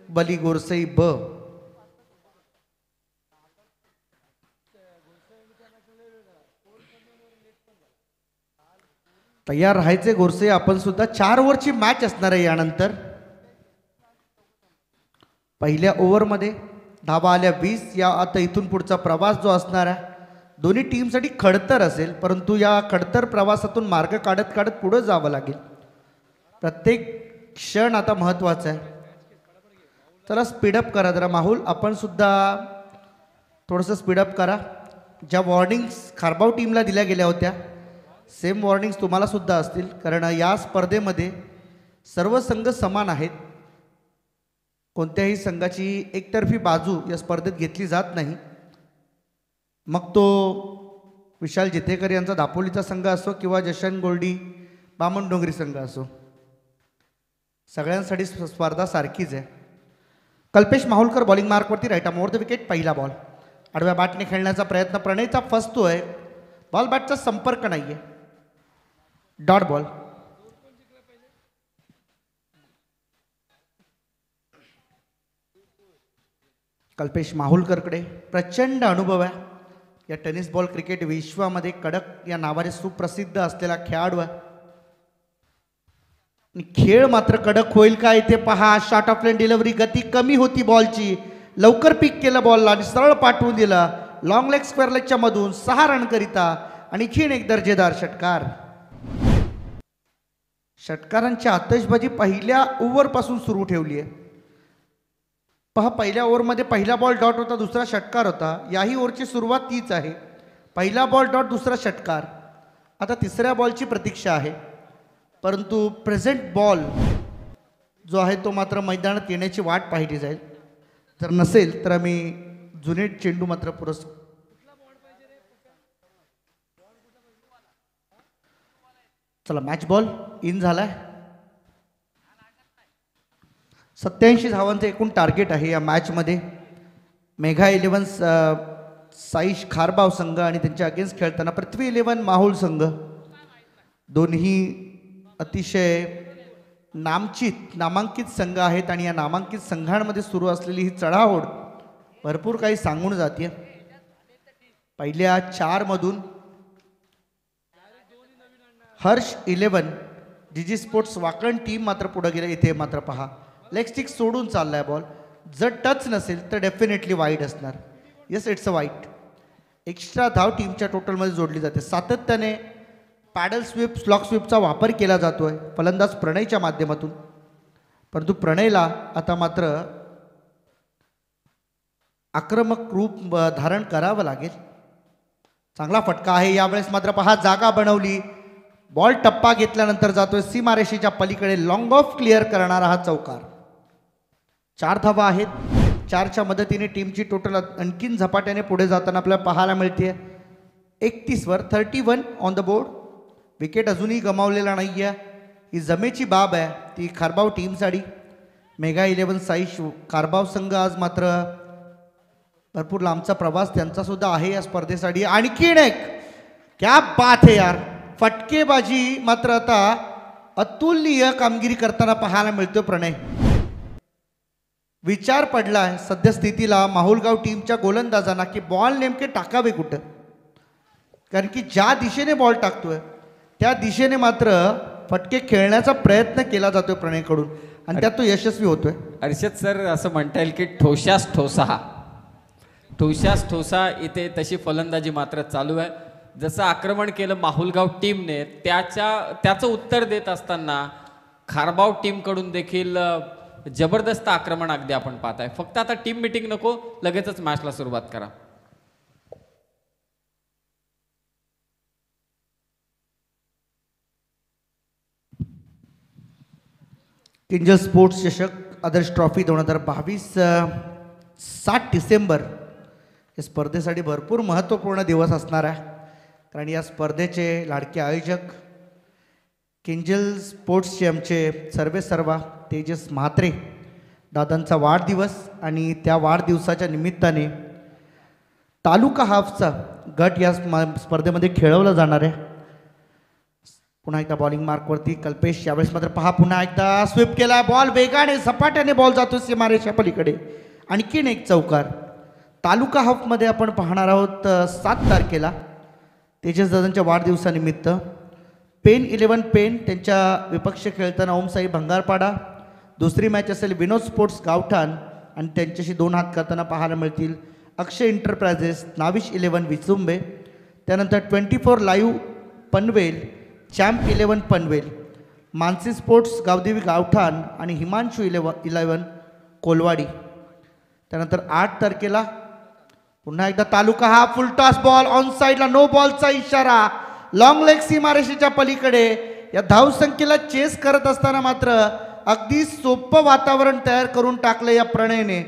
बली गोरसई ब. तयार राहायचे गोरसे आपण सुद्धा चार ओव्हरची मॅच असणार आहे यानंतर. पहिल्या ओव्हरमध्ये धावा आल्या वीस या आता इथून पुढचा प्रवास जो असणार आहे दोन्ही टीमसाठी खडतर असेल परंतु या खडतर प्रवासातून मार्ग काढत काढत पुढं जावं लागेल. प्रत्येक क्षण आता महत्त्वाचा आहे. चला स्पीडअप करा जरा माहुल. आपण सुद्धा थोडंसं स्पीडअप करा. ज्या वॉर्निंग्स खारबाव टीमला दिल्या गेल्या होत्या सेम वॉर्निंग्स तुम्हालासुद्धा असतील कारण या स्पर्धेमध्ये सर्व संघ समान आहेत. कोणत्याही संघाची एकतर्फी बाजू या स्पर्धेत घेतली जात नाही. मग तो विशाल जितेकर यांचा दापोलीचा संघ असो किंवा जशन गोल्डी बामण डोंगरी संघ असो. सगळ्यांसाठी स्प- स्पर्धा सारखीच आहे. कल्पेश माहुलकर बॉलिंग मार्कवरती राईट मोर द विकेट पहिला बॉल आडव्या बॅटने खेळण्याचा प्रयत्न प्रणयचा फसतो आहे बॉल बॅटचा संपर्क नाही आहे डॉट बॉल कल्पेश माहुलकरकडे. प्रचंड अनुभव आहे. या टेनिस बॉल क्रिकेट विश्वामध्ये कडक या नावाने सुप्रसिद्ध असलेला खेळाडू आहे. खेळ मात्र कडक होईल का इथे पहा. शॉर्ट ऑफ लाईन डिलिव्हरी गती कमी होती बॉलची. लवकर पिक केलं बॉलला आणि सरळ पाठवून दिला. लॉंग लेग स्क्वेअर लेगच्या मधून सहा रन करिता आणखीन एक दर्जेदार षटकार. षटकारांची आतषबाजी पहिल्या ओव्हरपासून सुरू ठेवली आहे. पहा पहिल्या ओव्हरमध्ये पहिला बॉल डॉट होता दुसरा षटकार होता. याही ओव्हरची सुरुवात तीच आहे. पहिला बॉल डॉट दुसरा षटकार. आता तिसऱ्या बॉलची प्रतीक्षा आहे. परंतु प्रेझेंट बॉल जो आहे तो मात्र मैदानात येण्याची वाट पाहिली जाईल. जर नसेल तर आम्ही जुने चेंडू मात्र पुरस्. चला मॅच बॉल इन झाला आहे सत्याऐंशी धावांचं एकूण टार्गेट आहे या मॅचमध्ये मेघा इलेव्हन साईश खारबाव संघ आणि त्यांच्या अगेन्स्ट खेळताना पृथ्वी इलेव्हन माहुल संघ. दोन्ही अतिशय नामचित नामांकित संघ आहेत आणि या नामांकित संघांमध्ये सुरू असलेली ही चढाओढ भरपूर काही सांगून जाते पहिल्या चारमधून Harsh eleven G G sports Wakan team मात्र पुढे गेले. इथे मात्र पहा. लेग स्टिक सोडून चाललाय बॉल जर टच नसेल तर डेफिनेटली वाईट असणार. येस इट्स अ वाईट एक्स्ट्रा धाव टीमच्या टोटलमध्ये जोडली जाते. सातत्याने पॅडल स्वीप स्लॉक स्वीपचा वापर केला जातो आहे फलंदाज प्रणयच्या माध्यमातून. परंतु प्रणयला आता मात्र आक्रमक रूप धारण करावं लागेल. चांगला फटका आहे. यावेळेस मात्र पहा जागा बनवली. बॉल टप्पा घेतल्यानंतर जातोय सीमारेषेच्या पलीकडे. लॉंग ऑफ क्लिअर करणारा हा चौकार. चार धावा आहेत. चारच्या मदतीने टीमची टोटल आणखीन झपाट्याने पुढे जाताना आपल्याला पाहायला मिळते. एकतीसवर thirty one on the board wicket अजूनही गमावलेला नाही आहे ही जमेची बाब आहे. ती खारबाव टीमसाठी मेगा इलेवन साई खारबाव संघ आज मात्र भरपूर लांबचा प्रवास त्यांचा सुद्धा आहे या स्पर्धेसाठी. आणखीन एक. क्या बात आहे यार. फटकेबाजी मात्र आता अतुलनीय कामगिरी करताना पाहायला मिळतो प्रणय. विचार पडलाय सद्यस्थितीला माहुलगाव टीमच्या गोलंदाजांना की बॉल नेमके टाकावे कुठं? कारण की ज्या दिशेने बॉल टाकतोय त्या दिशेने मात्र फटके खेळण्याचा प्रयत्न केला जातोय प्रणयकडून. आणि त्यात तो यशस्वी होतोय. हर्षद सर असं म्हणता येईल की ठोशास ठोसा हा ठोशास ठोसा इथे तशी फलंदाजी मात्र चालू आहे. जसं आक्रमण केलं माहुलगाव टीमने त्याच्या त्याचं उत्तर देत असताना खारबाव टीमकडून देखील जबरदस्त आक्रमण अगदी आपण पाहत आहे फक्त आता टीम मिटिंग नको लगेचच मॅचला सुरुवात करा. किंजल स्पोर्ट्स चषक आदर्श ट्रॉफी दोन हजार बावीस सात डिसेंबर. या स्पर्धेसाठी भरपूर महत्त्वपूर्ण दिवस असणार आहे. कारण या स्पर्धेचे लाडके आयोजक किंजल स्पोर्ट्सचे आमचे सर्वे सर्वा तेजस म्हात्रे दादांचा वाढदिवस आणि त्या वाढदिवसाच्या निमित्ताने तालुका हाफचा गट या स्म- स्पर्धेमध्ये खेळवला जाणार आहे. पुन्हा एकदा बॉलिंग मार्कवरती कल्पेश यावेळेस मात्र पहा पुन्हा एकदा स्वीप केला बॉल वेगाने सपाट्याने बॉल जातो सीमारेषा पलीकडे. आणखीन एक चौकार. तालुका हाफमध्ये आपण पाहणार आहोत सात तारखेला. तेजस दादांच्या वाढदिवसानिमित्त. पेन इलेवन पेन त्यांच्या विपक्ष खेळताना ओमसाई भंगारपाडा दुसरी मॅच असेल विनोद स्पोर्ट्स गावठाण आणि त्यांच्याशी दोन हात करताना पाहायला मिळतील अक्षय इंटरप्रायझेस नाविश इलेवन विचुंबे त्यानंतर twenty four live Panvel champ eleven Panvel. Mansi sports Gavdevi Gavthan आणि हिमांशू इलेव इलेवन कोलवाडी. त्यानंतर आठ तारखेला पुन्हा एकदा तालुका हा फुलटॉस बॉल ऑन साईडला नो बॉलचा इशारा. लॉंग लेग सीमारेषेच्या पलीकडे या धावसंख्येला चेस करत असताना मात्र अगदी सोपं वातावरण तयार करून टाकलं या प्रणयने.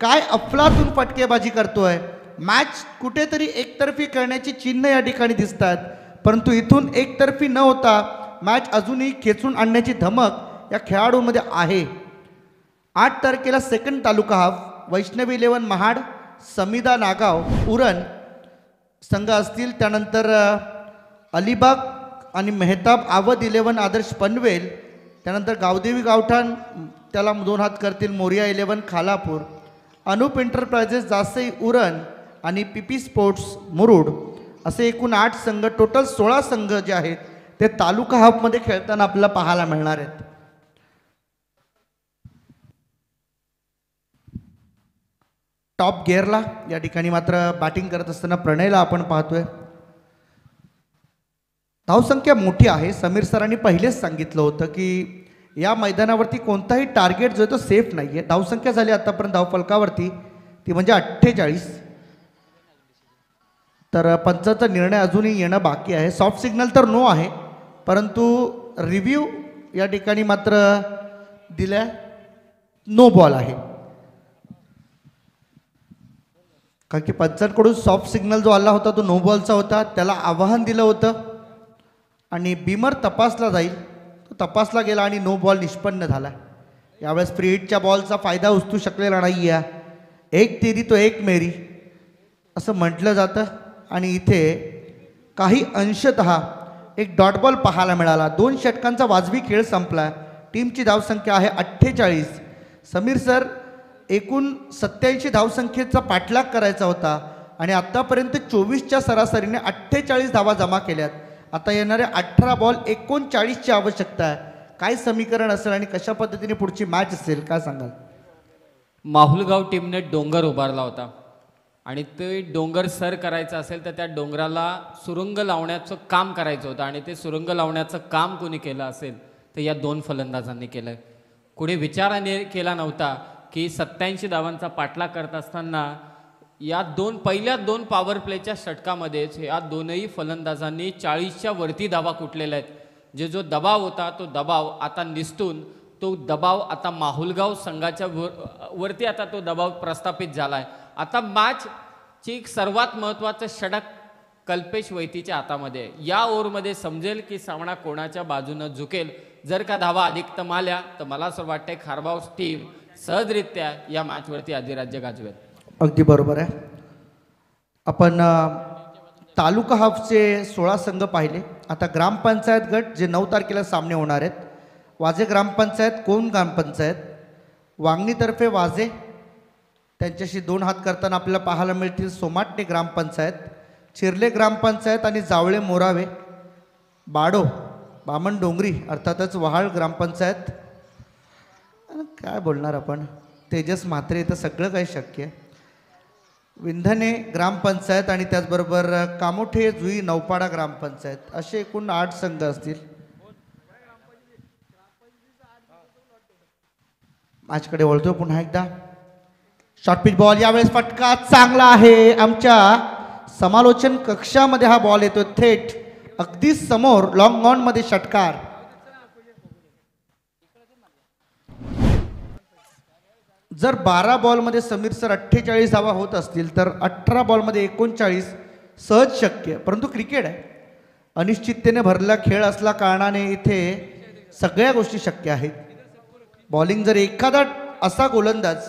काय अफलातून फटकेबाजी करतोय? मॅच कुठेतरी एकतर्फी करण्याची चिन्ह या ठिकाणी दिसतात. परंतु इथून एकतर्फी न होता मॅच अजूनही खेचून आणण्याची धमक या खेळाडूंमध्ये आहे. आठ तारखेला सेकंड तालुका हाफ वैष्णवी इलेवन महाड समिदा नागाव उरण संघ असतील. त्यानंतर अलिबाग आणि मेहताब आवद इलेवन आदर्श पनवेल त्यानंतर गावदेवी गावठाण त्याला दोन हात करतील मोरिया इलेवन खालापूर अनूप एंटरप्राइजेस जासई उरण आणि पी पी स्पोर्ट्स मुरुड असे एकूण आठ संघ टोटल सोळा संघ जे आहेत ते तालुका हबमध्ये खेळताना आपल्याला पाहायला मिळणार आहेत. टॉप गेअरला या ठिकाणी मात्र बॅटिंग करत असताना प्रणयला आपण पाहतोय. धावसंख्या मोठी आहे. समीर सरांनी पहिलेच सांगितलं होतं की या मैदानावरती कोणताही टार्गेट जो आहे तो सेफ नाही आहे धावसंख्या झाली आतापर्यंत धावफलकावरती ती म्हणजे अठ्ठेचाळीस. तर पंचाचा निर्णय अजूनही येणं बाकी आहे. सॉफ्ट सिग्नल तर नो आहे परंतु रिव्ह्यू या ठिकाणी मात्र दिल्या नो बॉल आहे. कारण की पंचांकडून सॉफ्ट सिग्नल जो आला होता तो नो बॉलचा होता. त्याला आव्हान दिलं होतं. आणि बिमर तपासला जाईल. तो तपासला गेला आणि नो बॉल निष्पन्न झाला. यावेळेस फ्री हिटच्या बॉलचा फायदा उचलू शकलेला नाही आहे एक तेरी तो एक मेरी. असं म्हटलं जातं. आणि इथे काही अंशत एक डॉट बॉल पाहायला मिळाला. दोन षटकांचा वाजवी खेळ संपला. टीमची धावसंख्या आहे अठ्ठेचाळीस. समीर सर एकूण सत्याऐंशी धावसंख्येचा पाठलाग करायचा होता. आणि आत्तापर्यंत चोवीसच्या सरासरीने अठ्ठेचाळीस धावा जमा केल्यात. आता येणारे अठरा बॉल एकोणचाळीसची आवश्यकता आहे. काय समीकरण असेल आणि कशा पद्धतीने पुढची मॅच असेल काय सांगाल? माहुलगाव टीमने डोंगर उभारला होता. आणि ते डोंगर सर करायचं असेल तर त्या डोंगराला सुरुंग लावण्याचं काम करायचं होतं. आणि ते सुरुंग लावण्याचं काम कोणी केलं असेल तर या दोन फलंदाजांनी केलं कुणी विचाराने केला नव्हता की सत्याऐंशी धावांचा पाठलाग करत असताना या दोन पहिल्या दोन पॉवर प्लेच्या षटकामध्येच या दोनही फलंदाजांनी चाळीसच्या वरती धावा कुटलेल्या आहेत जे जो दबाव होता तो दबाव आता निसटून तो दबाव आता माहुलगाव संघाच्या वर वरती आता तो दबाव प्रस्थापित झाला आहे आता मॅचची एक सर्वात महत्त्वाचं षटक कल्पेश वैतीच्या हातामध्ये या ओव्हरमध्ये समजेल की सामना कोणाच्या बाजूनं झुकेल? जर का धावा अधिकतम आल्या तर मला असं वाटतंय खारबाव टीम सहजरित्या या मॅचवरती अधिराज्य गाजवेल. अगदी बरोबर आहे. आपण तालुका हाफचे सोळा संघ पाहिले. आता ग्रामपंचायत गट जे नऊ तारखेला सामने होणार आहेत. वाजे ग्रामपंचायत कोण ग्रामपंचायत? वांगणीतर्फे वाजे. त्यांच्याशी दोन हात करताना आपल्याला पाहायला मिळतील सोमाटणे ग्रामपंचायत चिरले ग्रामपंचायत आणि जावळे मोरावे. बाडो बामण डोंगरी अर्थातच वहाळ ग्रामपंचायत. काय बोलणार आपण? तेजस म्हात्रे तर सगळं काही शक्य आहे. विंधने ग्रामपंचायत आणि त्याचबरोबर कामोठे जुई नौपाडा ग्रामपंचायत असे एकूण आठ संघ असतील. माझ्याकडे वळतो पुन्हा एकदा. शॉर्ट पिच बॉल यावेळेस फटका चांगला आहे. आमच्या समालोचन कक्षामध्ये हा बॉल येतो थेट अगदी समोर लॉंग ऑनमध्ये षटकार. जर बारा बॉलमध्ये समीर सर अठ्ठेचाळीस धावा होत असतील तर अठरा बॉलमध्ये एकोणचाळीस सहज शक्य परंतु क्रिकेट आहे. अनिश्चिततेने भरलेला खेळ असल्या कारणाने इथे सगळ्या गोष्टी शक्य आहेत. बॉलिंग जर एखादा असा गोलंदाज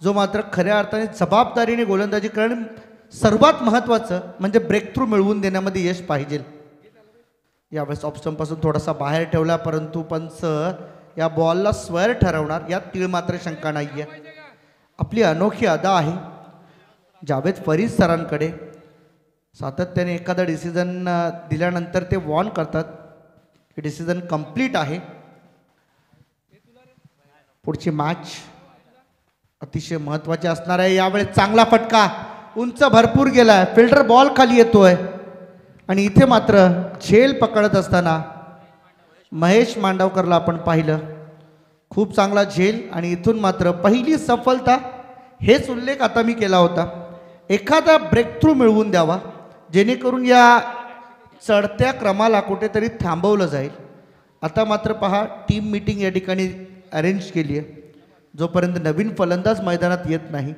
जो मात्र खऱ्या अर्थाने जबाबदारीने गोलंदाजी कारण सर्वात महत्त्वाचं म्हणजे ब्रेक थ्रू मिळवून देण्यामध्ये यश पाहिजे. यावेळेस ऑप्शनपासून थोडासा बाहेर ठेवला परंतु पंच या बॉलला स्वर ठरवणार यात तीळ मात्र शंका नाही आहे आपली अनोखी अदा आहे. जावेद फरीद सरांकडे सातत्याने एखादा डिसिजन दिल्यानंतर ते वॉर्न करतात की डिसिजन कंप्लीट आहे. पुढची मॅच अतिशय महत्त्वाची असणार आहे. यावेळेस चांगला फटका. उंच भरपूर गेलाय. फिल्डर बॉल खाली येतोय. आणि इथे मात्र झेल पकडत असताना महेश मांडवकरला आपण पाहिलं. खूप चांगला झेल आणि इथून मात्र पहिली सफलता हेच उल्लेख आता मी केला होता. एखादा ब्रेक थ्रू मिळवून द्यावा जेणेकरून या चढत्या क्रमाला कुठेतरी थांबवलं जाईल. आता मात्र पहा टीम मीटिंग या ठिकाणी अरेंज केली आहे. जोपर्यंत नवीन फलंदाज मैदानात येत नाही.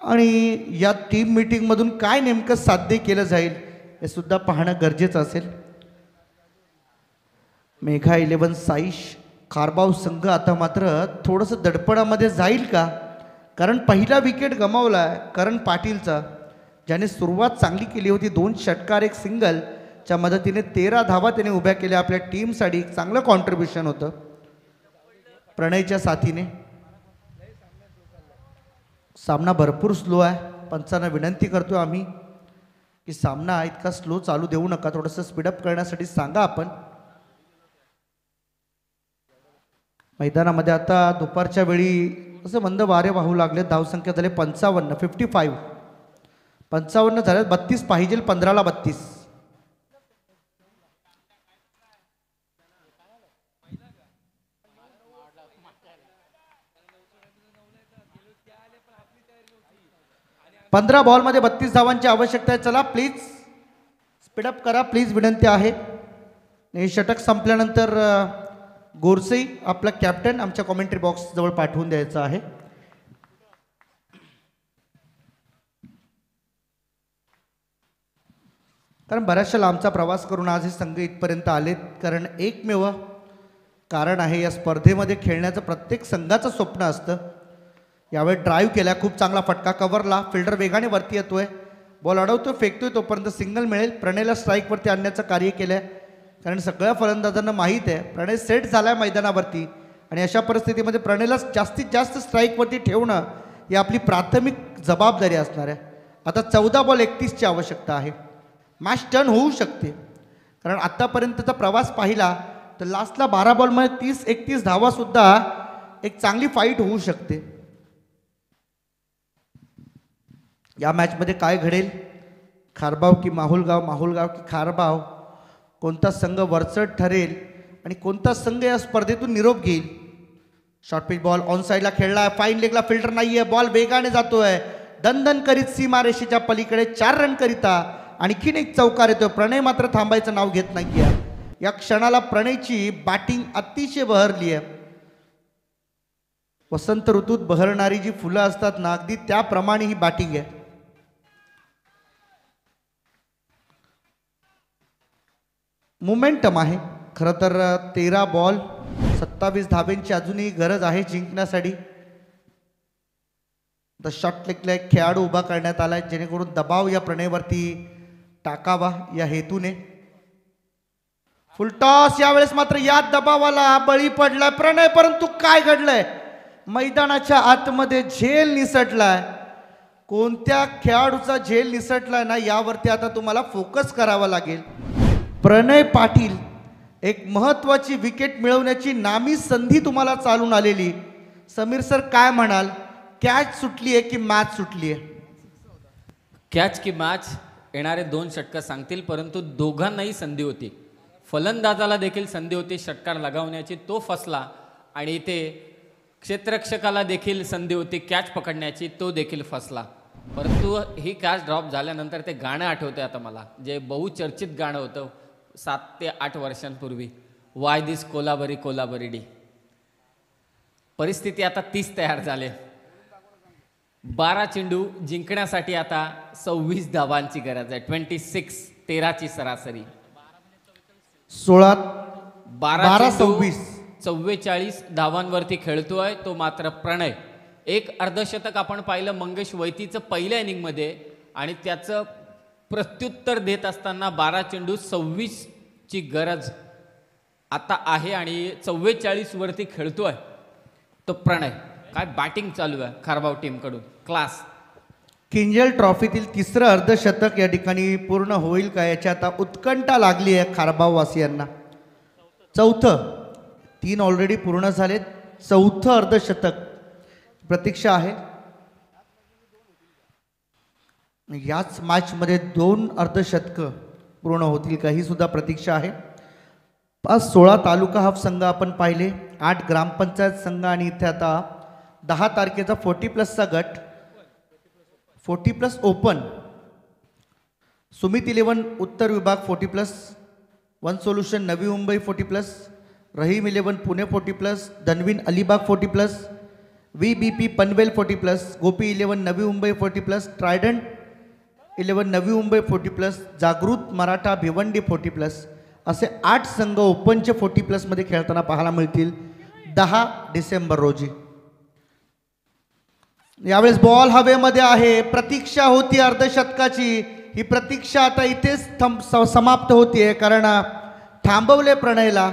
आणि या टीम मीटिंगमधून काय नेमकं साध्य केलं जाईल हे सुद्धा पाहणं गरजेचं असेल. मेघा इलेवन साईश खारबाव संघ आता मात्र थोडंसं दडपणामध्ये जाईल का? कारण पहिला विकेट गमावला आहे करण पाटीलचा ज्याने सुरुवात चांगली केली होती दोन षटकार एक सिंगलच्या मदतीने तेरा धावा त्याने उभ्या केल्या आपल्या टीमसाठी. एक चांगलं कॉन्ट्रीब्युशन होतं. प्रणयच्या साथीने. सामना भरपूर स्लो आहे. पंचांना विनंती करतो आम्ही की सामना इतका स्लो चालू देऊ नका. थोडंसं स्पीडअप करण्यासाठी सांगा आपण. मैदानामध्ये आता दुपारच्या वेळी असं मंद वारे वाहू लागले. धावसंख्या झाले पंचावन्न फिफ्टी फाईव्ह पंचावन्न झाले बत्तीस पाहिजे पंधराला बत्तीस. पंधरा बॉलमध्ये बत्तीस धावांची आवश्यकता आहे. चला प्लीज स्पीडअप करा. प्लीज विनंती आहे. हे षटक संपल्यानंतर गोरसे आपला कॅप्टन आमच्या कॉमेंट्री बॉक्स जवळ पाठवून द्यायचा आहे. कारण बऱ्याचशा लांबचा प्रवास करून आज हे संघ इथपर्यंत आलेत. कारण एकमेव कारण आहे या स्पर्धेमध्ये खेळण्याचं प्रत्येक संघाचं स्वप्न असतं. यावेळी ड्राईव्ह केला खूप चांगला फटका कव्हरला फिल्डर वेगाने वरती येतोय. बॉल अडवतोय फेकतोय तोपर्यंत सिंगल मिळेल. प्रणयला स्ट्राईकवरती आणण्याचं कार्य केलं आहे कारण सगळ्या फलंदाजांना माहीत आहे प्रणय सेट झाला आहे मैदानावरती. आणि अशा परिस्थितीमध्ये प्रणयला जास्तीत जास्त स्ट्राईकवरती ठेवणं ही आपली प्राथमिक जबाबदारी असणार आहे. आता चौदा बॉल एकतीसची आवश्यकता आहे. मॅच टर्न होऊ शकते. कारण आत्तापर्यंतचा प्रवास पाहिला तर लास्टला बारा बॉलमध्ये तीस एकतीस धावासुद्धा एक चांगली फाईट होऊ शकते. या मॅचमध्ये काय घडेल? खारबाव की माहुलगाव? माहुलगाव की खारबाव? कोणता संघ वरचढ ठरेल आणि कोणता संघ या स्पर्धेतून निरोप घेईल? शॉर्ट पिच बॉल ऑन साईडला खेळला आहे फाईन लेगला फिल्टर नाही आहे बॉल वेगाने आहे दणदण करीत सीमारेषेच्या पलीकडे चार रन करिता आणखीन एक चौकार येतोय. प्रणय मात्र थांबायचं नाव घेत नाहीये. या क्षणाला प्रणयची बॅटिंग अतिशय बहरली आहे वसंत ऋतूत बहरणारी जी फुलं असतात ना अगदी त्याप्रमाणे ही बॅटिंग आहे. मोमेंटम आहे. खरं तर तेरा बॉल सत्तावीस धाब्यांची अजूनही गरज आहे जिंकण्यासाठी. द शॉट लेगला खेळाडू उभा करण्यात आला आहे जेणेकरून दबाव या प्रणयवरती टाकावा या हेतूने. फुलटॉस यावेळेस मात्र या दबावाला बळी पडलाय. प्रणय परंतु काय घडलंय? मैदानाच्या आतमध्ये झेल निसटलाय. कोणत्या खेळाडूचा झेल निसटलाय ना यावरती आता तुम्हाला फोकस करावा लागेल. प्रणय पाटील एक महत्वाची विकेट मिळवण्याची नामी संधी तुम्हाला चालून आलेली. समीर सर काय म्हणाल? कॅच सुटली आहे की मॅच सुटली आहे? कॅच की मॅच येणारे दोन षटकं सांगतील परंतु दोघांनाही संधी होती. फलंदाजाला देखील संधी होती षटकार लगावण्याची. तो फसला आणि इथे क्षेत्ररक्षकाला देखील संधी होती कॅच पकडण्याची. तो देखील फसला. परंतु ही कॅच ड्रॉप झाल्यानंतर ते गाणं आठवतं आता मला. जे बहुचर्चित गाणं होतं. सात ते आठ वर्षांपूर्वी वाय दिस कोलाबरी कोलाबरी डी. परिस्थिती आता तीच तयार झाली. बारा चेंडू जिंकण्यासाठी आता सव्वीस धावांची गरज आहे. ट्वेंटी सिक्स तेराची सरासरी. सोळा बारा सव्वीस. चव्वेचाळीस धावांवरती खेळतोय तो मात्र प्रणय. एक अर्धशतक आपण पाहिलं मंगेश वैतीचं पहिल्या इनिंगमध्ये आणि त्याचं प्रत्युत्तर देत असताना बारा चेंडू सव्वीसची गरज आता आहे आणि चव्वेचाळीसवरती खेळतो आहे. तो प्रणय. काय बॅटिंग चालू आहे खारबाव टीमकडून क्लास किंजल ट्रॉफीतील तिसरं अर्धशतक या ठिकाणी पूर्ण होईल का याची आता उत्कंठा लागली आहे खारबाववासियांना चौथं. तीन ऑलरेडी पूर्ण झाले चौथं अर्धशतक. प्रतीक्षा आहे. याच मॅचमध्ये दोन अर्धशतकं पूर्ण होतील का ही सुद्धा प्रतीक्षा आहे. पाच सोळा तालुका हाफ संघ आपण पाहिले आठ ग्रामपंचायत संघ आणि इथे आता दहा तारखेचा फोर्टी प्लसचा गट forty plus open Sumit eleven उत्तर विभाग forty plus one solution Navi Mumbai forty plus Rahim eleven Pune forty plus Dhanveen Alibag forty plus V B P Panvel forty plus Gopi eleven Navi Mumbai forty plus trident eleven Navi Mumbai forty plus जागृत Maratha Bhiwandi forty plus असे आठ संघ ओपनचे forty प्लसमध्ये खेळताना पाहायला मिळतील दहा डिसेंबर रोजी. यावेळेस बॉल हवेमध्ये आहे. प्रतीक्षा होती अर्धशतकाची. ही प्रतीक्षा आता इथेच थम स- समाप्त होतीये कारण थांबवले प्रणयला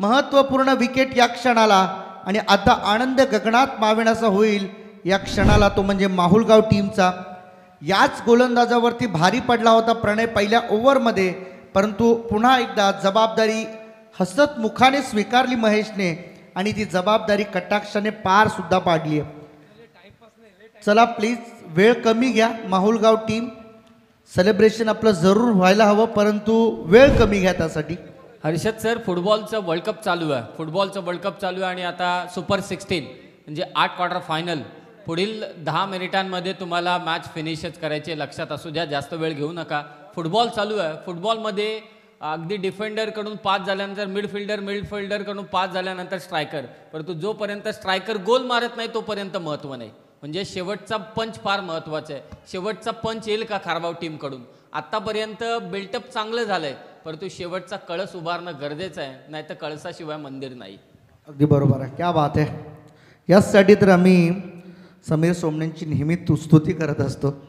महत्त्वपूर्ण विकेट या क्षणाला आणि आता आनंद गगनात माविण्याचा होईल या क्षणाला तो म्हणजे माहुलगाव टीमचा याच गोलंदाजावरती भारी पडला होता प्रणय पहिल्या ओव्हरमध्ये परंतु पुन्हा एकदा जबाबदारी हसत मुखाने स्वीकारली महेशने आणि ती जबाबदारी कटाक्षाने पार सुद्धा पाडली आहे. चला प्लीज वेळ कमी घ्या माहुलगाव टीम सेलिब्रेशन आपलं जरूर व्हायला हवं परंतु वेळ कमी घ्या त्यासाठी. हर्षद सर फुटबॉलचं वर्ल्ड कप चालू आहे. फुटबॉलचं वर्ल्ड कप चालू आहे आणि आता सुपर सिक्स्टीन म्हणजे आठ क्वार्टर फायनल पुढील दहा मिनिटांमध्ये तुम्हाला मॅच फिनिशच करायचे लक्षात असू द्या जास्त वेळ घेऊ नका. फुटबॉल चालू आहे. फुटबॉलमध्ये अगदी डिफेंडरकडून पास झाल्यानंतर मिडफिल्डर मिडफिल्डरकडून पास झाल्यानंतर स्ट्रायकर परंतु जोपर्यंत स्ट्रायकर गोल मारत नाही तोपर्यंत महत्त्व नाही. म्हणजे शेवटचा पंच फार महत्त्वाचा आहे. शेवटचा पंच येईल का खारबाव टीमकडून आत्तापर्यंत बिल्टअप चांगलं झालं आहे परंतु शेवटचा कळस उभारणं गरजेचं आहे. नाही तर कळसाशिवाय मंदिर नाही. अगदी बरोबर आहे. क्या बात आहे. याचसाठी तर आम्ही समीर सोमणेंची नेहमी तुस्तुती करत असतो.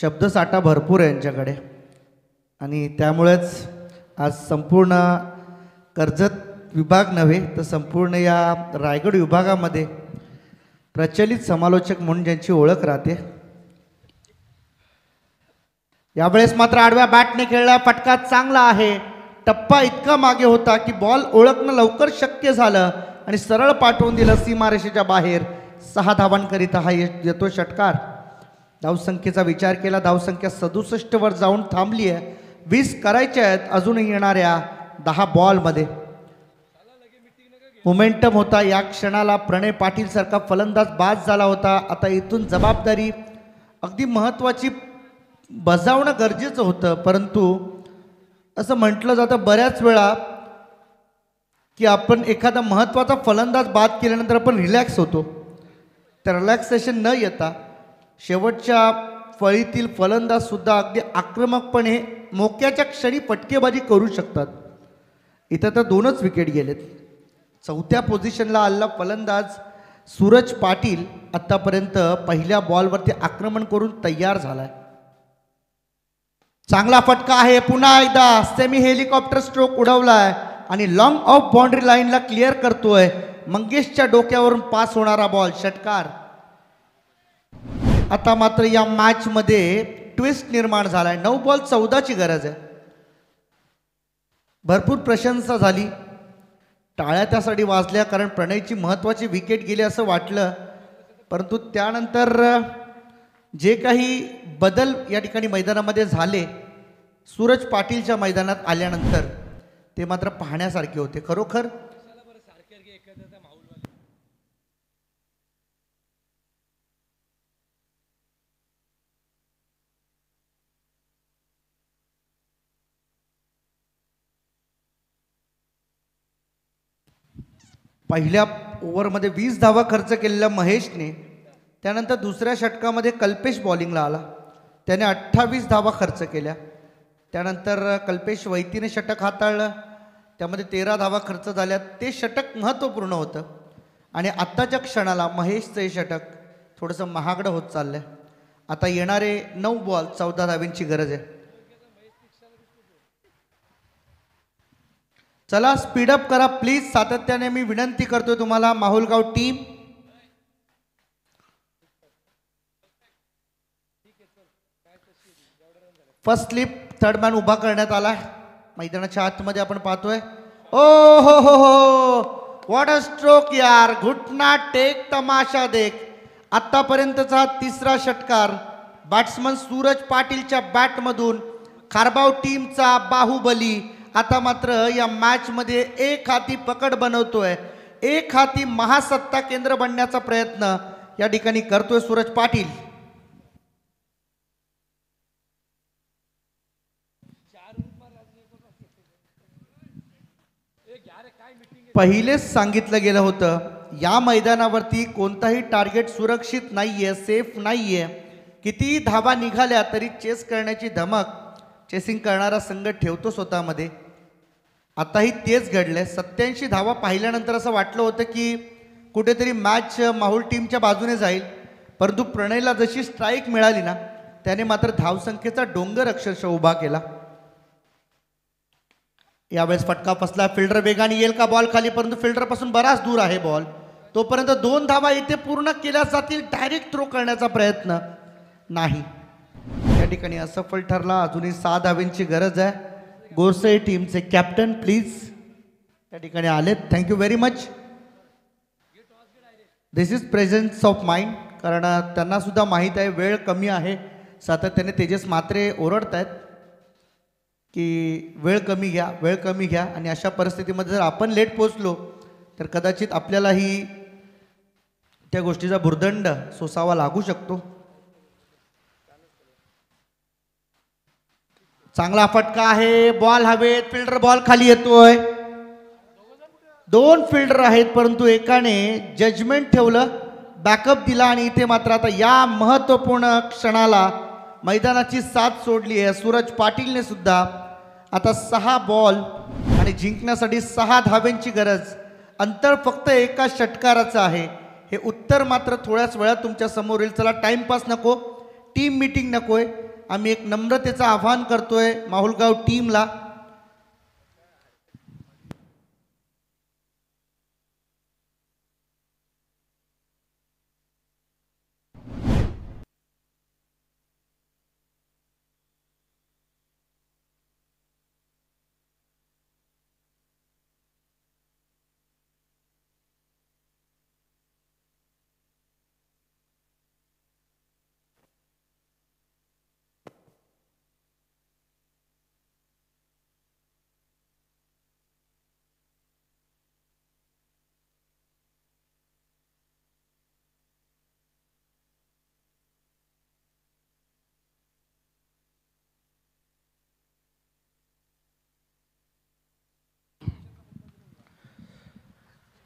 शब्दसाठा भरपूर आहे यांच्याकडे. आणि त्यामुळेच आज संपूर्ण कर्जत विभाग नव्हे तर संपूर्ण या रायगड विभागामध्ये प्रचलित समालोचक म्हणून ज्यांची ओळख राहते. यावेळेस मात्र आडव्या बॅटने खेळला फटका चांगला आहे. टप्पा इतका मागे होता की बॉल ओळखणं लवकर शक्य झालं आणि सरळ पाठवून दिलं सीमारेषेच्या बाहेर. सहा धावांकरिता हा येतो षटकार. धावसंख्येचा विचार केला धावसंख्या सदुसष्टवर जाऊन थांबली आहे. वीस करायच्या आहेत अजूनही येणाऱ्या दहा बॉलमध्ये. मोमेंटम होता या क्षणाला प्रणय पाटीलसारखा फलंदाज बाद झाला होता. आता इथून जबाबदारी अगदी महत्त्वाची बजावणं गरजेचं होतं परंतु असं म्हटलं जातं बऱ्याच वेळा की आपण एखादा महत्त्वाचा फलंदाज बाद केल्यानंतर आपण रिलॅक्स होतो. तर रिलॅक्सेशन न येता शेवटच्या फळीतील फलंदाजसुद्धा अगदी आक्रमकपणे मोक्याच्या क्षणी फटकेबाजी करू शकतात. इथं तर दोनच विकेट गेलेत. चौथ्या पोझिशनला आलेला फलंदाज सूरज पाटील आत्तापर्यंत पहिल्या बॉलवरती आक्रमण करून तयार झालाय. चांगला फटका आहे. पुन्हा एकदा सेमी हेलिकॉप्टर स्ट्रोक उडवलाय. आणि लॉंग ऑफ बाउंड्री लाईनला क्लिअर करतोय. मंगेशच्या डोक्यावरून पास होणारा बॉल षटकार. आता मात्र या मॅचमध्ये ट्विस्ट निर्माण झालाय. नऊ बॉल चौदाची गरज आहे. भरपूर प्रशंसा झाली. टाळ्या त्यासाठी वाजल्या कारण प्रणयची महत्त्वाची विकेट गेली असं वाटलं. परंतु त्यानंतर जे काही बदल या ठिकाणी मैदानामध्ये झाले सूरज पाटीलच्या मैदानात आल्यानंतर ते मात्र पाहण्यासारखे होते. खरोखर पहिल्या ओव्हरमध्ये वीस धावा खर्च केलेल्या महेशने त्यानंतर दुसऱ्या षटकामध्ये कल्पेश बॉलिंगला आला. त्याने अठ्ठावीस धावा खर्च केल्या. त्यानंतर कल्पेश वैतीने षटक हाताळलं. त्यामध्ये तेरा धावा खर्च झाल्या. ते षटक महत्त्वपूर्ण होतं. आणि आत्ताच्या क्षणाला महेशचं हे षटक थोडंसं महागडं होत चाललं आहे आता येणारे नऊ बॉल चौदा धाव्यांची गरज आहे. चला स्पीडअप करा प्लीज सातत्याने मी विनंती करतोय तुम्हाला Mahulgaon team first slip third man उभा करण्यात आला मैदानाच्या आतमध्ये आपण पाहतोय. ओ हो हो हो. वॉट अ स्ट्रोक यार. घुटना टेक तमाशा देख. आतापर्यंतचा तिसरा षटकार. बॅट्समन सूरज पाटीलच्या बॅटमधून खारबाव टीमचा बाहुबली. आता मात्र या मॅचमध्ये एक हाती पकड बनवतोय. एक हाती महासत्ता केंद्र बनण्याचा प्रयत्न या ठिकाणी करतोय सूरज पाटील. पहिलेच सांगितलं गेलं होतं या मैदानावरती कोणताही टार्गेट सुरक्षित नाहीये सेफ नाहीये. कितीही धावा निघाल्या तरी चेस करण्याची धमक चेसिंग करणारा संघ ठेवतो स्वतःमध्ये. आताही तेच घडलंय. सत्याऐंशी धावा पाहिल्यानंतर असं वाटलं होतं की कुठेतरी मॅच माहुल टीमच्या बाजूने जाईल. परंतु प्रणयला जशी स्ट्राईक मिळाली ना त्याने मात्र धावसंख्येचा डोंगर अक्षरशः उभा केला. यावेळेस फटका फसला फिल्डर वेगाने येईल का बॉल खाली? परंतु फिल्डरपासून बराच दूर आहे बॉल तोपर्यंत दोन धावा इथे पूर्ण केल्या जातील. डायरेक्ट थ्रो करण्याचा प्रयत्न नाही. ठिकाणी असफल ठरला. अजूनही सहा धाव्यांची गरज आहे. गोरसे टीमचे कॅप्टन प्लीज त्या ठिकाणी आलेत. Thank you very much this is presence of mind कारण त्यांना सुद्धा माहीत आहे वेळ कमी आहे. सातत्याने तेजस मात्रे ओरडत आहेत की वेळ कमी घ्या वेळ कमी घ्या. आणि अशा परिस्थितीमध्ये जर आपण लेट पोचलो तर कदाचित आपल्यालाही त्या गोष्टीचा भुर्दंड सोसावा लागू शकतो. चांगला फटका आहे बॉल हवेत फिल्डर बॉल खाली येतोय. दोन फिल्डर आहेत परंतु एकाने जजमेंट ठेवलं बॅकअप दिला आणि इथे मात्र आता या महत्त्वपूर्ण क्षणाला मैदानाची साथ सोडली आहे. सूरज पाटीलने सुद्धा आता सहा बॉल आणि जिंकण्यासाठी सहा धाव्यांची गरज. अंतर फक्त एका षटकाराचं आहे. हे उत्तर मात्र थोड्याच वेळात तुमच्यासमोर येईल. चला टाइमपास नको. टीम मीटिंग आहे आम्ही एक नम्रतेचं आव्हान करतोय माहुलगाव टीमला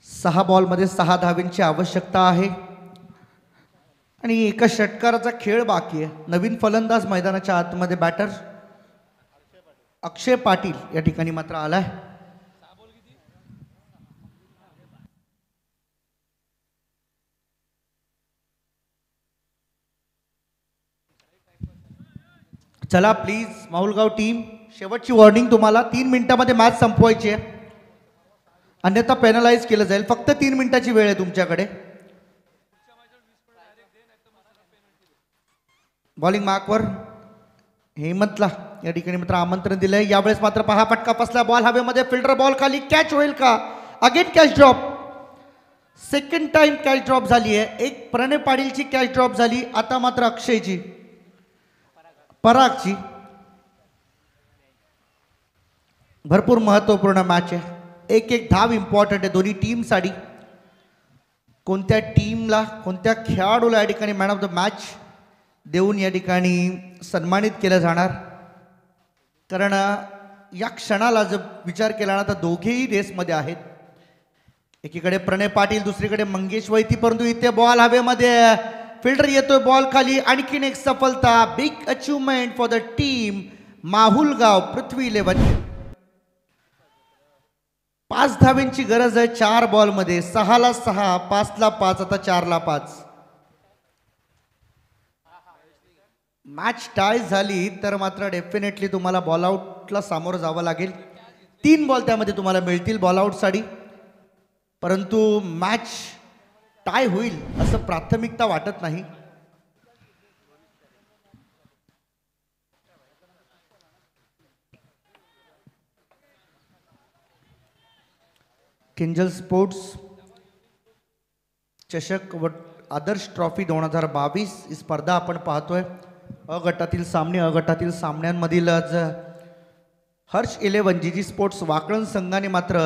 सहा बॉलमध्ये सहा धावींची आवश्यकता आहे. आणि एका षटकाराचा खेळ बाकी आहे. नवीन फलंदाज मैदानाच्या आतमध्ये बॅटर अक्षय पाटील या ठिकाणी मात्र आलाय. चला प्लीज माहुलगाव टीम शेवटची वॉर्निंग तुम्हाला. तीन मिनिटामध्ये मॅच संपवायची आहे. अन्यथा पॅनलाइज केलं जाईल. फक्त तीन मिनिटाची वेळ आहे तुमच्याकडे. बॉलिंग मार्कवर हेमंतला या ठिकाणी मात्र आमंत्रण दिलंय. यावेळेस मात्र पहा पटका फसला बॉल हवेमध्ये. फिल्डर बॉल खाली कॅच होईल का? Again catch drop second time catch drop झाली आहे. एक प्रणय पाटीलची कॅच ड्रॉप झाली. आता मात्र अक्षयची. परागची. भरपूर महत्त्वपूर्ण मॅच आहे. एक एक धाव इम्पॉर्टंट आहे. दोन्ही टीमसाठी कोणत्या टीमला कोणत्या खेळाडूला या ठिकाणी मॅन ऑफ द मॅच देऊन या ठिकाणी सन्मानित केलं जाणार? कारण या क्षणाला जर विचार केला ना तर दोघेही रेसमध्ये आहेत. एकीकडे प्रणय पाटील दुसरीकडे मंगेश वैती परंतु इथे बॉल हवेमध्ये. फिल्डर येतोय बॉल खाली. आणखीन एक सफलता big achievement for the team Mahulgaon Prithvi eleven पाच धावेंची गरज आहे चार बॉलमध्ये. सहाला सहा पाचला पाच आता चारला पाच. मॅच टाय झाली तर मात्र डेफिनेटली तुम्हाला बॉलआउटला सामोरं जावं लागेल. तीन बॉल त्यामध्ये तुम्हाला मिळतील बॉलआउटसाठी परंतु मॅच टाय होईल असं प्राथमिकता वाटत नाही. किंजल स्पोर्ट्स चषक व आदर्श ट्रॉफी दोन हजार बावीस ही स्पर्धा आपण पाहतोय. अ गटातील सामने अ गटातील सामन्यांमधील आज Harsh eleven G G sports Wakalan संघाने मात्र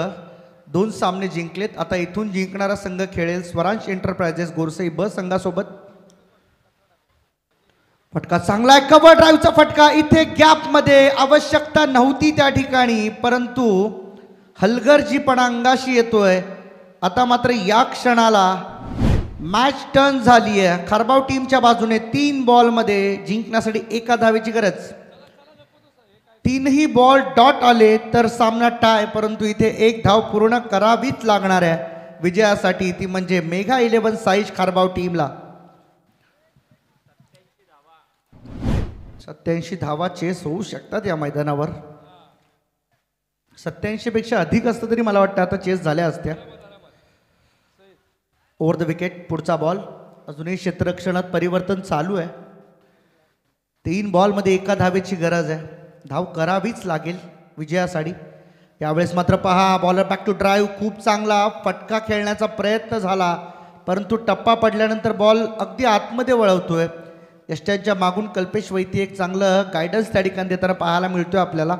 दोन सामने जिंकलेत. आता इथून जिंकणारा संघ खेळेल स्वरांश एंटरप्राइजेस गोरसई ब संघासोबत. फटका चांगला आहे. कवर ड्राईव्हचा फटका. इथे गॅपमध्ये आवश्यकता नव्हती त्या ठिकाणी परंतु हलगर्जीपणा अंगाशी येतोय. आता मात्र या क्षणाला मॅच टर्न झाली आहे खारबाव टीमच्या बाजूने तीन बॉलमध्ये जिंकण्यासाठी एका धावेची गरज. तीनही बॉल डॉट आले तर सामना टाय परंतु इथे एक धाव पूर्ण करावीच लागणार आहे. विजयासाठी ती म्हणजे मेघा इलेव्हन साईज खारबाव टीमला सत्याऐंशी धावा चेस होऊ शकतात या मैदानावर. सत्याऐंशीपेक्षा अधिक असतं तरी मला वाटतं आता चेस झाल्या असत्या. ओव्हर द विकेट पुढचा बॉल अजूनही क्षेत्ररक्षणात परिवर्तन चालू आहे. तीन बॉलमध्ये एका धावेची गरज आहे. धाव करावीच लागेल विजयासाठी. यावेळेस मात्र पहा बॉलर बॅक टू ड्राईव्ह खूप चांगला फटका खेळण्याचा प्रयत्न झाला. परंतु टप्पा पडल्यानंतर बॉल अगदी आतमध्ये वळवतोय. यष्ट्यांच्या मागून कल्पेश वैती एक चांगलं गायडन्स त्या ठिकाणी देताना पाहायला मिळतोय आपल्याला.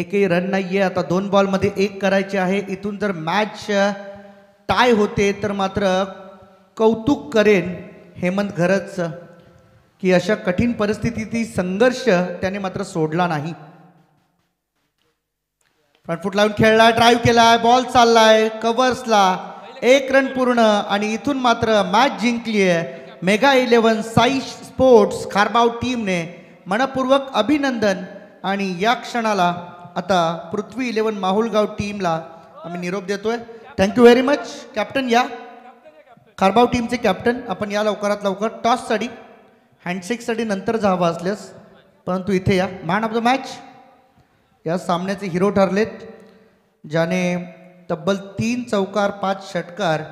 एकही रन नाही आहे आता दोन बॉलमध्ये एक करायचे आहे. इथून जर मॅच टाय होते तर मात्र कौतुक करेन हेमंत घरच की अशा कठीण परिस्थितीतील संघर्ष त्याने मात्र सोडला नाही. फ्रंटफुट लावून खेळलाय ड्राईव्ह केलाय बॉल चाललाय कव्हर्सला एक रन पूर्ण आणि इथून मात्र मॅच जिंकली आहे mega eleven Sai sports Kharbav टीमने मनपूर्वक अभिनंदन आणि या क्षणाला आता पृथ्वी इलेव्हन माहुलगाव टीमला आम्ही निरोप देतोय. थँक्यू व्हेरी मच कॅप्टन या. खारबाव टीमचे कॅप्टन आपण या लवकरात लवकर. टॉससाठी हँडशेकसाठी नंतर जावं असल्यास. परंतु इथे या. मॅन ऑफ द मॅच या सामन्याचे हिरो ठरलेत. ज्याने तब्बल तीन चौकार पाच षटकार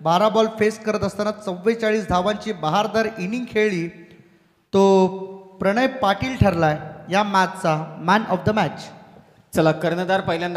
बारा बॉल फेस करत असताना चव्वेचाळीस धावांची बहारदार इनिंग खेळली. तो प्रणय पाटील ठरलाय. या मॅचचा मॅन ऑफ द मॅच चला कर्णधार पहिल्यांदा